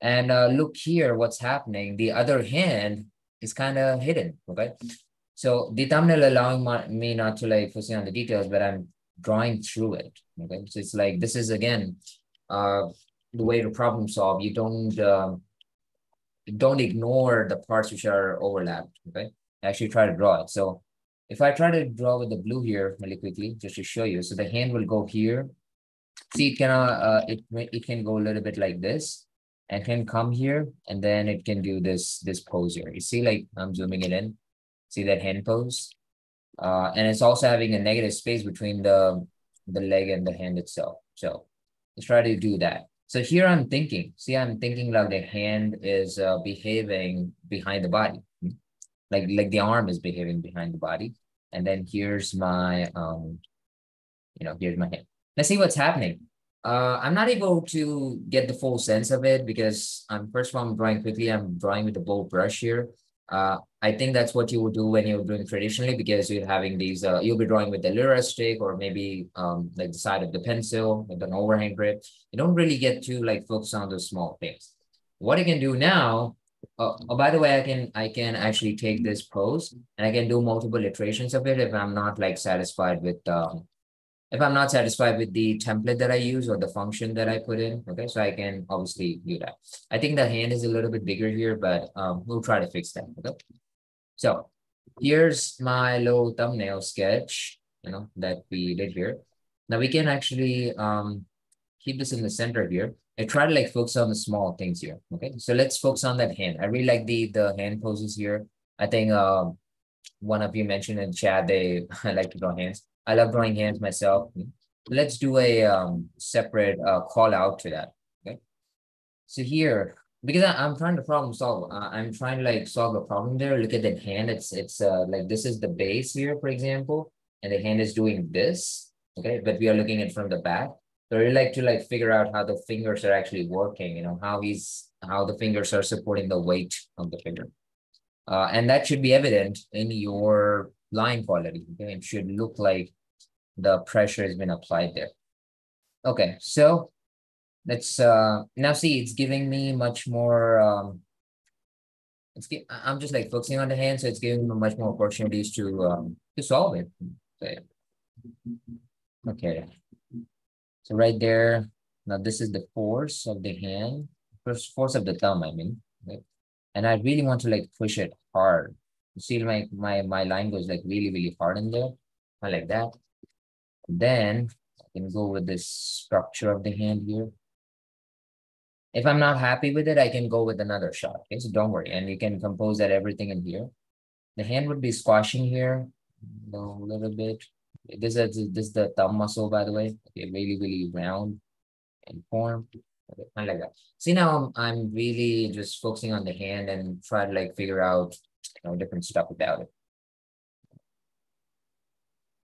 and uh, look here what's happening. The other hand is kind of hidden. Okay, so the thumbnail allowing my, me not to like focusing on the details, but I'm drawing through it. Okay, so it's like this is again uh the way to problem solve. You don't uh, don't ignore the parts which are overlapped. Okay, actually try to draw it. So if I try to draw with the blue here really quickly, just to show you, so the hand will go here. See, it can, uh, uh, it, it can go a little bit like this and can come here and then it can do this, this pose here. You see, like I'm zooming it in, see that hand pose? Uh, and it's also having a negative space between the, the leg and the hand itself. So let's try to do that. So here I'm thinking, see, I'm thinking like the hand is uh, behaving behind the body, like, like the arm is behaving behind the body. And then here's my, um, you know, here's my hand. Let's see what's happening. Uh, I'm not able to get the full sense of it because I'm first of all, I'm drawing quickly. I'm drawing with the bold brush here. Uh, I think that's what you would do when you're doing traditionally because you're having these, uh, you'll be drawing with the Lyra stick or maybe um, like the side of the pencil with an overhand grip. You don't really get to like focus on those small things. What I can do now Oh, oh, by the way, I can I can actually take this pose and I can do multiple iterations of it if I'm not like satisfied with um if I'm not satisfied with the template that I use or the function that I put in. Okay, so I can obviously do that. I think the hand is a little bit bigger here, but um we'll try to fix that. Okay. So here's my little thumbnail sketch, you know, that we did here. Now we can actually um keep this in the center here. I try to like focus on the small things here. Okay, so let's focus on that hand. I really like the the hand poses here. I think um, one of you mentioned in chat they <laughs> like to draw hands. I love drawing hands myself. Let's do a um, separate uh, call out to that. Okay, so here because I, am trying to problem solve. Uh, I'm trying to like solve a problem there. Look at that hand. It's it's uh, like this is the base here, for example, and the hand is doing this. Okay, but we are looking at from the back. So I like to like figure out how the fingers are actually working, you know, how he's how the fingers are supporting the weight of the finger. Uh, and that should be evident in your line quality. Okay? It should look like the pressure has been applied there. Okay, so let's uh now see it's giving me much more um it's I'm just like focusing on the hand, so it's giving me much more opportunities to um to solve it. Okay. okay, So right there, now this is the force of the hand, first force of the thumb, I mean. Right? And I really want to like push it hard. See my, my, my line goes like really, really hard in there. I like that. Then I can go with this structure of the hand here. If I'm not happy with it, I can go with another shot. Okay, so don't worry. And you can compose that everything in here. The hand would be squashing here a little bit. This is this is the thumb muscle, by the way. Okay, really, really round and form. Okay, kind of like that. See now I'm, I'm really just focusing on the hand and try to like figure out you know different stuff about it.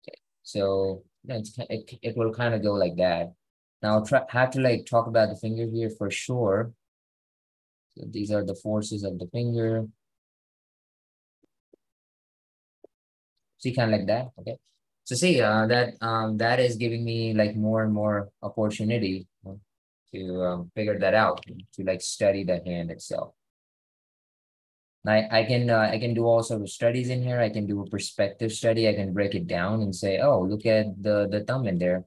Okay, so it's, it, it will kind of go like that. Now I'll try have to like talk about the finger here for sure. So these are the forces of the finger. See, kind of like that. Okay. So see, uh, that um, that is giving me like more and more opportunity to um, figure that out, to like study the hand itself. I, I can uh, I can do all sort of studies in here. I can do a perspective study. I can break it down and say, oh, look at the the thumb in there.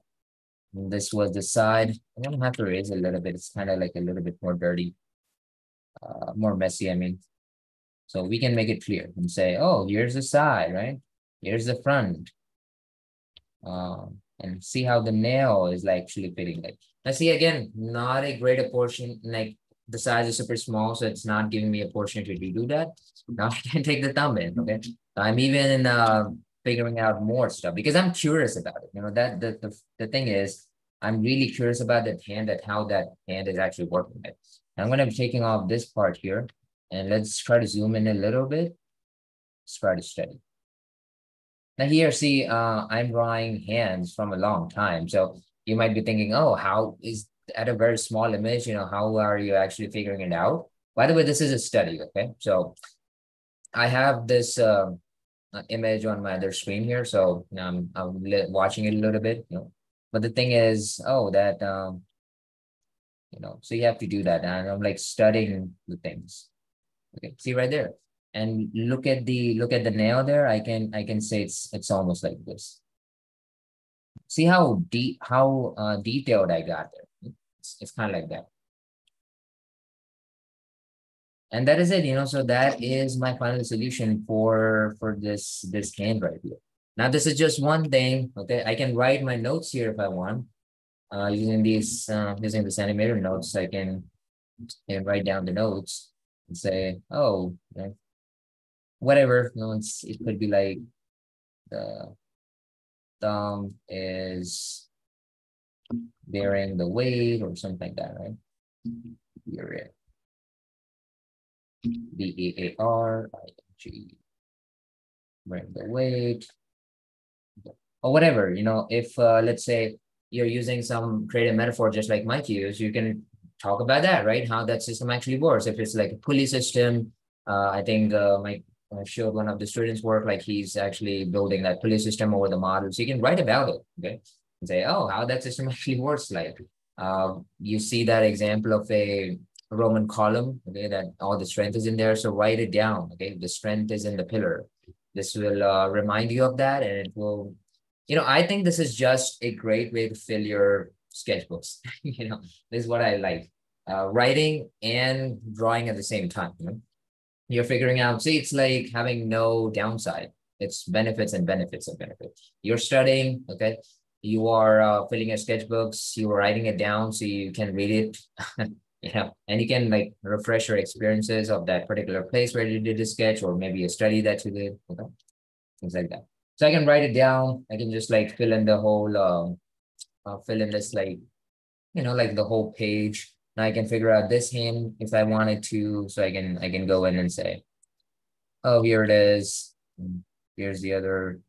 This was the side. I'm gonna have to raise a little bit. It's kind of like a little bit more dirty, uh, more messy. I mean, so we can make it clear and say, oh, here's the side, right? Here's the front um, and see how the nail is like actually fitting like now see again not a great portion like the size is super small so it's not giving me a portion to do that. Now <laughs> i can take the thumb in okay? I'm even uh figuring out more stuff because i'm curious about it. You know that the, the, the thing is i'm really curious about that hand that how that hand is actually working. It i'm going to be taking off this part here and let's try to zoom in a little bit. Let's try to study. Now here, see, uh, I'm drawing hands from a long time. So you might be thinking, oh, how is at a very small image, you know, how are you actually figuring it out? By the way, this is a study, okay? So I have this uh, image on my other screen here. So I'm, I'm watching it a little bit, you know. But the thing is, oh, that, um, you know, so you have to do that. And I'm like studying the things. Okay, see right there and look at the look at the nail there i can i can say it's it's almost like this see how deep how uh, detailed i got there it's, it's kind of like that. And that is it you know so that is my final solution for for this this hand right here. Now this is just one thing okay? I can write my notes here if i want uh using these uh using this animator notes. I can and write down the notes and say oh you whatever you know it's it could be like the thumb is bearing the weight or something like that right Bear it. B E A R I N G. Bring the weight. Or whatever, you know, if uh, let's say you're using some creative metaphor just like Mike used, you can talk about that, right? How that system actually works. If it's like a pulley system, uh, I think uh, Mike uh, showed one of the students' work, like he's actually building that pulley system over the model. So you can write about it, okay? And say, oh, how that system <laughs> actually works like. Uh, you see that example of a Roman column, okay, that all the strength is in there. So write it down, okay? The strength is in the pillar. This will uh, remind you of that and it will, you know, I think this is just a great way to fill your sketchbooks. <laughs> you know, this is what I like. Uh, writing and drawing at the same time. You know? You're figuring out, see, it's like having no downside. It's benefits and benefits and benefits. You're studying, okay? You are uh, filling your sketchbooks, you are writing it down so you can read it <laughs> you know, and you can like refresh your experiences of that particular place where you did a sketch or maybe a study that you did, okay? things like that. So I can write it down. I can just like fill in the whole, um, uh, fill in this like, you know, like the whole page. Now I can figure out this hand if I wanted to. So I can, I can go in and say, oh, here it is. Here's the other,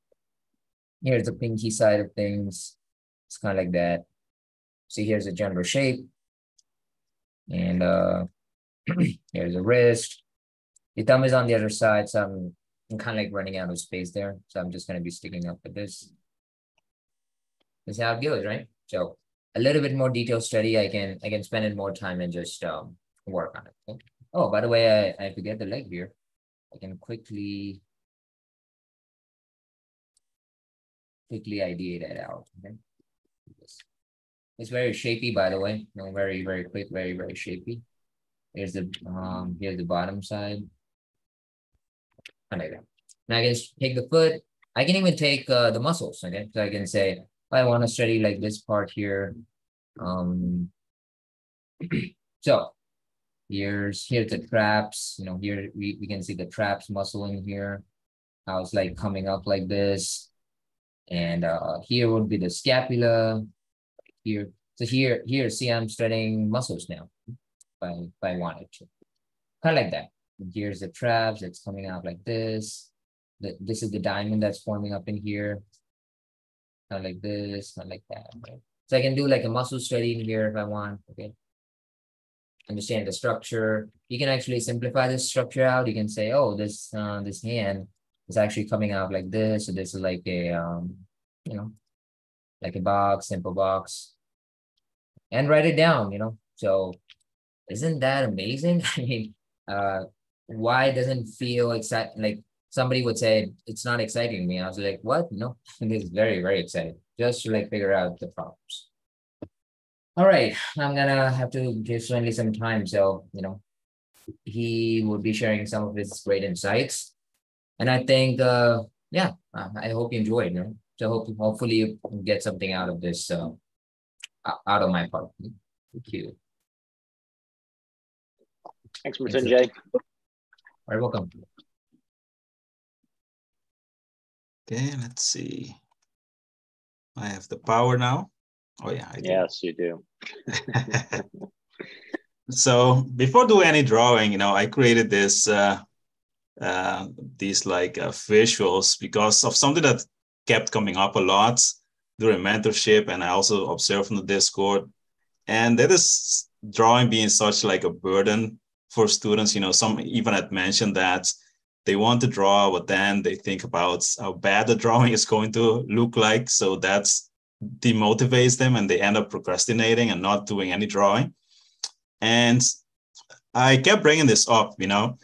here's the pinky side of things. It's kind of like that. See, here's the general shape. And uh, <clears throat> here's the wrist. The thumb is on the other side, so I'm, I'm kind of like running out of space there. So I'm just going to be sticking up with this. This is how it goes, right? So a little bit more detailed study, I can I can spend in more time and just um, work on it. Okay? Oh, by the way, I, I forget the leg here. I can quickly quickly ideate that out. Okay? It's very shapy, by the way. No, very, very quick, very, very shapy. Here's the um here's the bottom side. And that. Now I can take the foot. I can even take uh, the muscles. Okay, so I can say I want to study like this part here. Um. <clears throat> so here's here's the traps. You know, here we, we can see the traps muscle in here. How it's like coming up like this. And uh, here would be the scapula here. So here, here, see, I'm studying muscles now, if I wanted to. Kind of like that. And here's the traps, it's coming out like this. The, this is the diamond that's forming up in here. Kind of like this, kind of like that, right? So I can do like a muscle study in here if I want, okay? Understand the structure. You can actually simplify this structure out. You can say, oh, this uh, this hand is actually coming out like this. So this is like a, um, you know, like a box, simple box and write it down, you know. So isn't that amazing? <laughs> I mean, uh, why doesn't feel exciting? Like somebody would say, it's not exciting to me. I was like, what? No, <laughs> it is very, very exciting just to like figure out the problems. All right, I'm gonna have to give Swendly some time. So, you know, he will be sharing some of his great insights. And I think, uh, yeah, I hope you enjoyed. You know? So hope, hopefully you get something out of this uh, out of my part. Thank you. Thanks, Mritunjay. Very welcome. Okay, let's see. I have the power now. Oh yeah, I do. Yes, you do. <laughs> so before doing any drawing, you know, I created this uh, uh, these like uh, visuals because of something that kept coming up a lot during mentorship and I also observed from the Discord. And that is drawing being such like a burden for students. You know, some even had mentioned that they want to draw, but then they think about how bad the <laughs> drawing is going to look like. So that's demotivates them and they end up procrastinating and not doing any drawing. And I kept bringing this up, you know,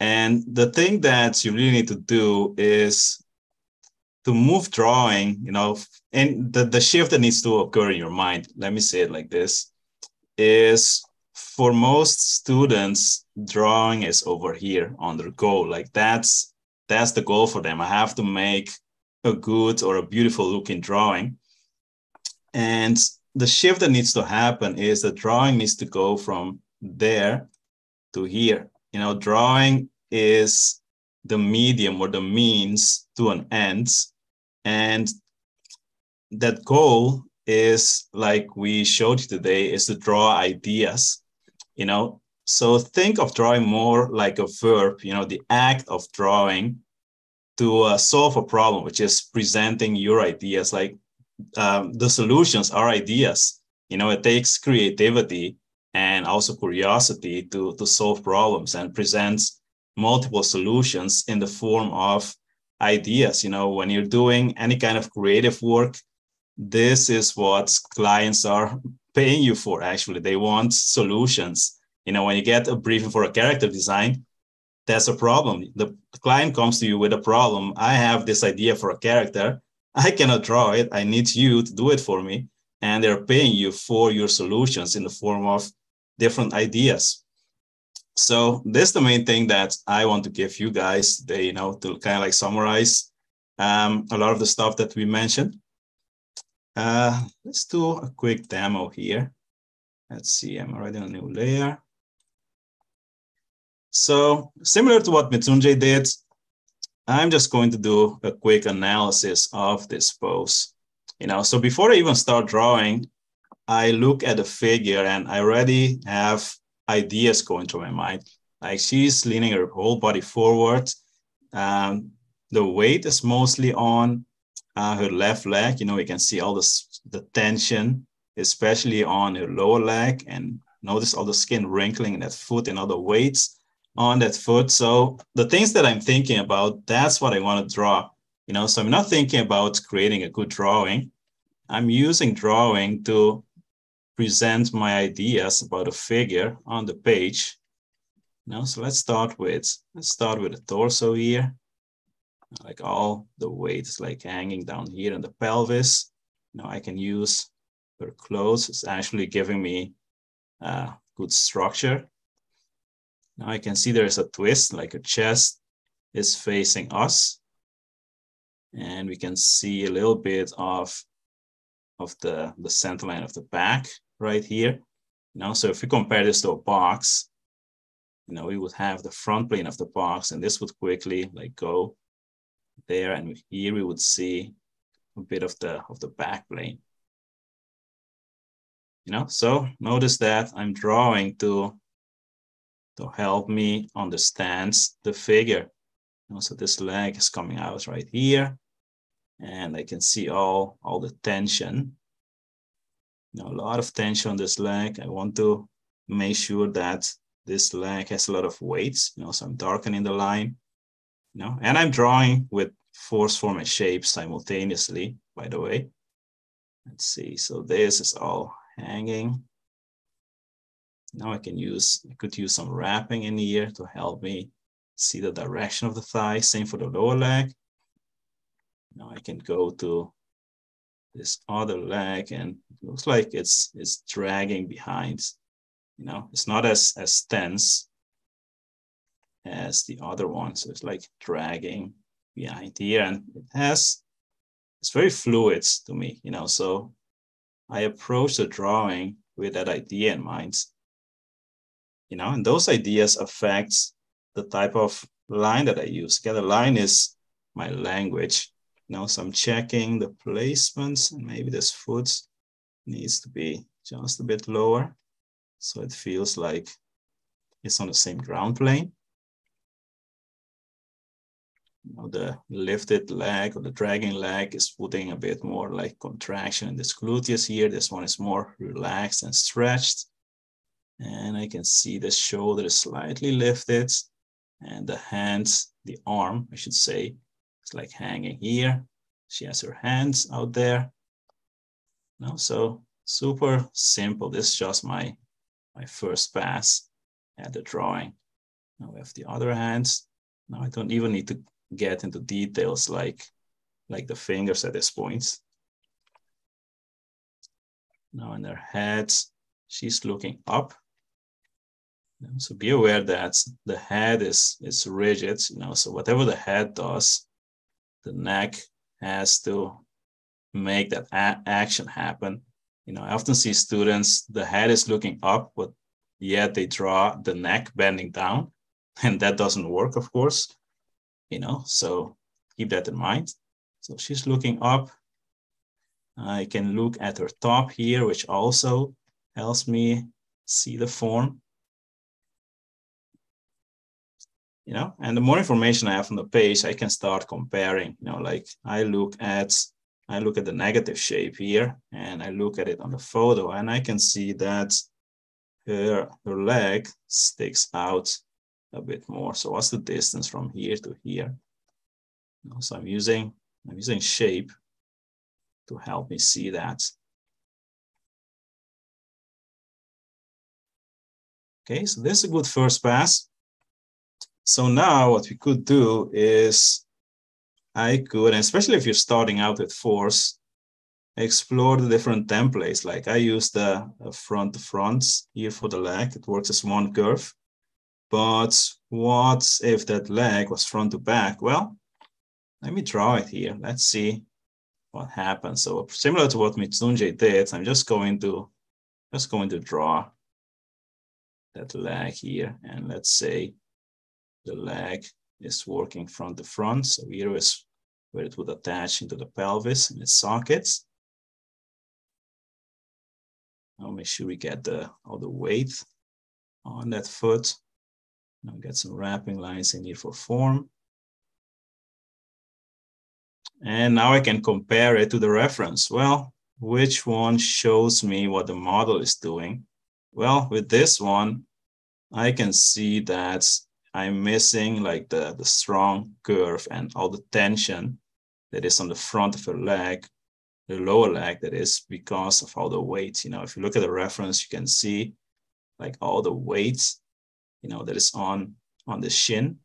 and the thing that you really need to do is to move drawing, you know, and the, the shift that needs to occur in your mind, let me say it like this, is for most students, drawing is over here on their goal. Like that's that's the goal for them. I have to make a good or a beautiful looking drawing. And the shift that needs to happen is the drawing needs to go from there to here. You know, drawing is the medium or the means to an end. And that goal is like we showed you today is to draw ideas you know so think of drawing more like a verb you know the act of drawing to uh, solve a problem which is presenting your ideas like um, the solutions are ideas you know it takes creativity and also curiosity to to solve problems and presents multiple solutions in the form of ideas. You know when you're doing any kind of creative work this is what clients are paying you for actually. They want solutions. You know when you get a briefing for a character design that's a problem. The client comes to you with a problem. I have this idea for a character. I cannot draw it. I need you to do it for me. And they're paying you for your solutions in the form of different ideas so this is the main thing that i want to give you guys they you know to kind of like summarize um, a lot of the stuff that we mentioned uh, let's do a quick demo here. Let's see, I'm already on a new layer. So similar to what Mritunjay did, I'm just going to do a quick analysis of this pose. You know, so before I even start drawing, I look at the figure and I already have ideas going through my mind. Like she's leaning her whole body forward. Um, the weight is mostly on uh, her left leg. You know, you can see all this, the tension, especially on her lower leg, and notice all the skin wrinkling in that foot and all the weights on that foot. So the things that I'm thinking about, that's what I want to draw. You know, so I'm not thinking about creating a good drawing. I'm using drawing to present my ideas about a figure on the page. Now, so let's start with let's start with the torso here like all the weight is like hanging down here in the pelvis. Now I can use her clothes. It's actually giving me uh, good structure. Now I can see there's a twist, like her chest is facing us. And we can see a little bit of, of the, the center line of the back right here. You know, so if we compare this to a box, you know, we would have the front plane of the box and this would quickly like go there, and here we would see a bit of the of the back plane. You know, so notice that I'm drawing to to help me understand the figure. You know, so this leg is coming out right here, and I can see all all the tension. Know, a lot of tension on this leg. I want to make sure that this leg has a lot of weights, You know, so I'm darkening the line you know, and I'm drawing with force form and shape simultaneously, by the way. Let's see, so this is all hanging. Now I can use, I could use some wrapping in here to help me see the direction of the thigh. Same for the lower leg. Now I can go to this other leg and it looks like it's it's dragging behind. You know, it's not as as tense as the other one. So it's like dragging behind here and it has, it's very fluid to me, you know, so I approach the drawing with that idea in mind, you know, and those ideas affect the type of line that I use. Again, the line is my language, know, so I'm checking the placements and maybe this foot needs to be just a bit lower. So it feels like it's on the same ground plane know, the lifted leg or the dragging leg is putting a bit more like contraction in this gluteus here. This one is more relaxed and stretched. And I can see the shoulder is slightly lifted and the hands, the arm, I should say, it's like hanging here. She has her hands out there. No, so super simple. This is just my, my first pass at the drawing. Now we have the other hands. Now I don't even need to get into details like like the fingers at this point. Now in her head, she's looking up. So be aware that the head is, is rigid, you know, so whatever the head does, the neck has to make that action happen. You know, I often see students, the head is looking up, but yet they draw the neck bending down, <laughs> and that doesn't work, of course. You know, so keep that in mind. So she's looking up. I can look at her top here, which also helps me see the form. You know, and the more information I have on the page, I can start comparing. You know, like I look at I look at the negative shape here and I look at it on the photo and I can see that her, her leg sticks out a bit more. So what's the distance from here to here? So I'm using, I'm using shape to help me see that. Okay, so this is a good first pass. So now what we could do is I could, especially if you're starting out with force, explore the different templates. Like I use the front to front here for the leg. It works as one curve. But what if that leg was front to back? Well, let me draw it here. Let's see what happens. So similar to what Mritunjay did, I'm just going to just going to draw that leg here. And let's say the leg is working from the front. So here is where it would attach into the pelvis in its sockets. Now make sure we get the all the weight on that foot. Now get some wrapping lines in here for form. And now I can compare it to the reference. Well, which one shows me what the model is doing? Well, with this one, I can see that I'm missing like the, the strong curve and all the tension that is on the front of her leg, the lower leg, that is because of all the weight. You know, if you look at the reference, you can see like all the weight, you know, that is on on the shin.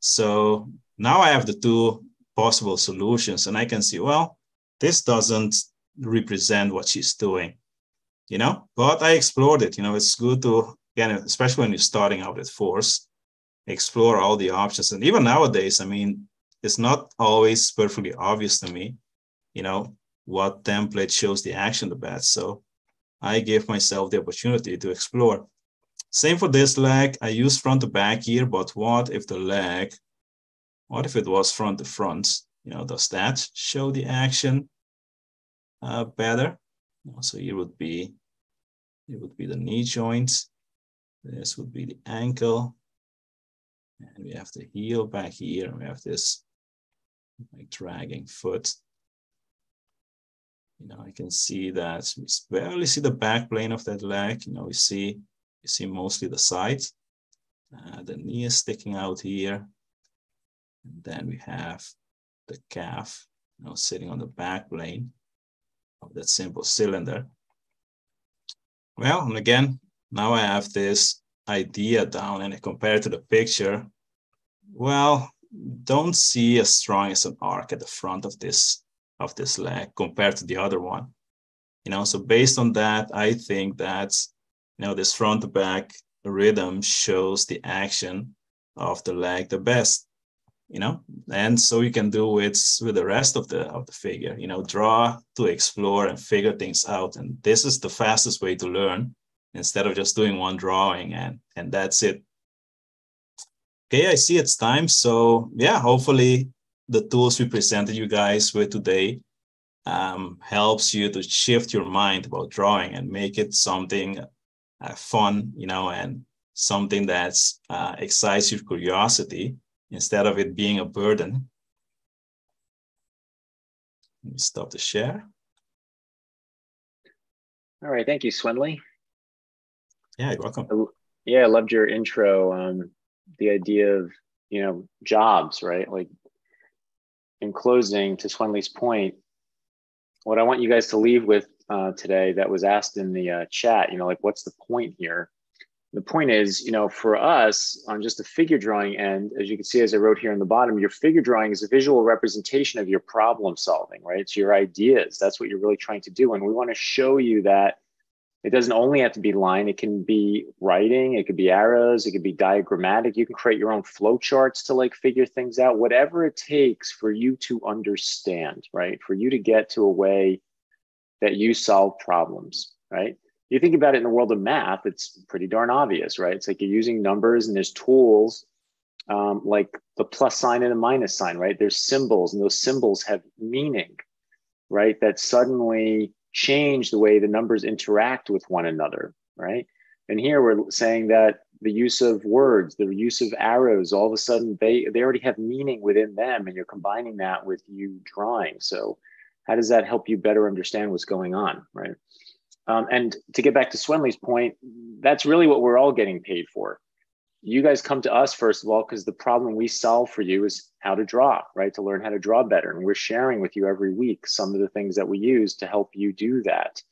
So now I have the two possible solutions, and I can see, well, this doesn't represent what she's doing, you know. But I explored it. You know, it's good to again, especially when you're starting out with force, explore all the options. And even nowadays, I mean, it's not always perfectly obvious to me, you know, what template shows the action the best. So I give myself the opportunity to explore. Same for this leg. I use front to back here, but what if the leg, what if it was front to front? You know, does that show the action uh, better? So here would be, it would be the knee joint. This would be the ankle. And we have the heel back here. And we have this like dragging foot. You know, I can see that we barely see the back plane of that leg. You know, we see, we see mostly the side. Uh, the knee is sticking out here. And then we have the calf, you know, sitting on the back plane of that simple cylinder. Well, and again, now I have this idea down and I compare it to the picture. Well, don't see as strong as an arc at the front of this of this leg compared to the other one. You know, so based on that, I think that you know this front to back rhythm shows the action of the leg the best. You know, and so you can do it with the rest of the of the figure. You know, draw to explore and figure things out, and this is the fastest way to learn instead of just doing one drawing and and that's it. Okay i see it's time. So yeah hopefully the tools we presented you guys with today um, helps you to shift your mind about drawing and make it something uh, fun you know and something that's uh, excites your curiosity instead of it being a burden. Let me stop the share. All right thank you Swendly yeah, you're welcome. Yeah, I loved your intro. Um, the idea of you know jobs, right? Like in closing, to Swendly's point, what I want you guys to leave with uh, today that was asked in the uh, chat, you know, like what's the point here? The point is, you know, for us on just the figure drawing end, as you can see, as I wrote here in the bottom, your figure drawing is a visual representation of your problem solving, right? It's your ideas. That's what you're really trying to do. And we want to show you that It doesn't only have to be line, it can be writing, it could be arrows, it could be diagrammatic. You can create your own flow charts to like figure things out, whatever it takes for you to understand, right? For you to get to a way that you solve problems, right? You think about it in the world of math, it's pretty darn obvious, right? It's like you're using numbers and there's tools um, like the plus sign and the minus sign, right? There's symbols and those symbols have meaning, right? That suddenly change the way the numbers interact with one another, right? And here we're saying that the use of words, the use of arrows, all of a sudden they they already have meaning within them, and you're combining that with you drawing. So, how does that help you better understand what's going on, right? Um, and to get back to Swendly's point, that's really what we're all getting paid for you guys come to us first of all because the problem we solve for you is how to draw right? To learn how to draw better. And we're sharing with you every week some of the things that we use to help you do that.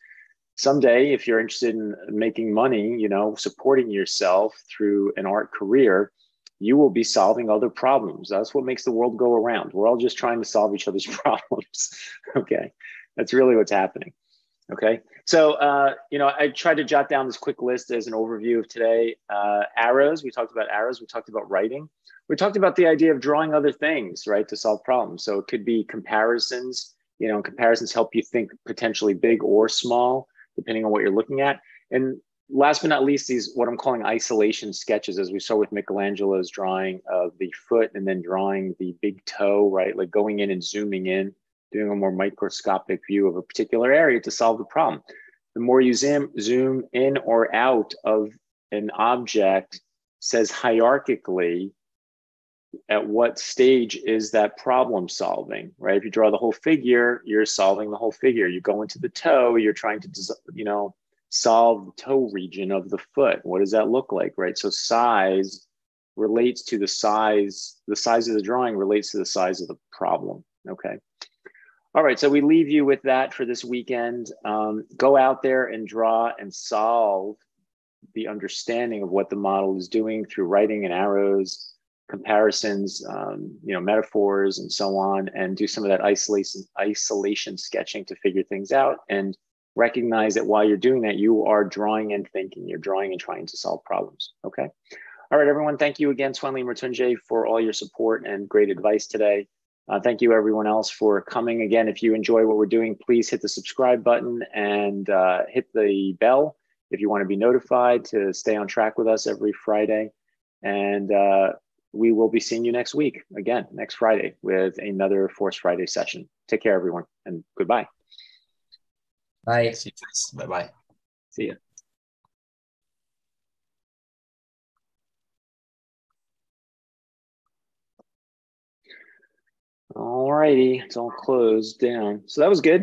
Someday if you're interested in making money you know supporting yourself through an art career you will be solving other problems. That's what makes the world go around. We're all just trying to solve each other's <laughs> problems. Okay? That's really what's happening Okay, so uh, you know, I tried to jot down this quick list as an overview of today. Uh, arrows, we talked about arrows. We talked about writing. We talked about the idea of drawing other things, right, to solve problems. So it could be comparisons. You know, comparisons help you think potentially big or small, depending on what you're looking at. And last but not least, these what I'm calling isolation sketches, as we saw with Michelangelo's drawing of the foot and then drawing the big toe, right, like going in and zooming in doing a more microscopic view of a particular area to solve the problem. The more you zoom, zoom in or out of an object says hierarchically at what stage is that problem solving, right? If you draw the whole figure, you're solving the whole figure. You go into the toe, you're trying to, you know, solve the toe region of the foot. What does that look like, right? So size relates to the size, the size of the drawing relates to the size of the problem, okay? All right, so we leave you with that for this weekend. Um, go out there and draw and solve the understanding of what the model is doing through writing and arrows, comparisons, um, you know, metaphors, and so on, and do some of that isolation isolation sketching to figure things out. And recognize that while you're doing that, you are drawing and thinking. You're drawing and trying to solve problems. Okay. All right, everyone. Thank you again, Swendly Mritunjay, for all your support and great advice today. Uh, thank you everyone else for coming. Again, if you enjoy what we're doing, please hit the subscribe button and uh, hit the bell if you want to be notified to stay on track with us every Friday. And uh, we will be seeing you next week, again, next Friday with another Force Friday session. Take care, everyone, and goodbye. Bye. Bye-bye. See you. All righty, it's all closed down. So that was good.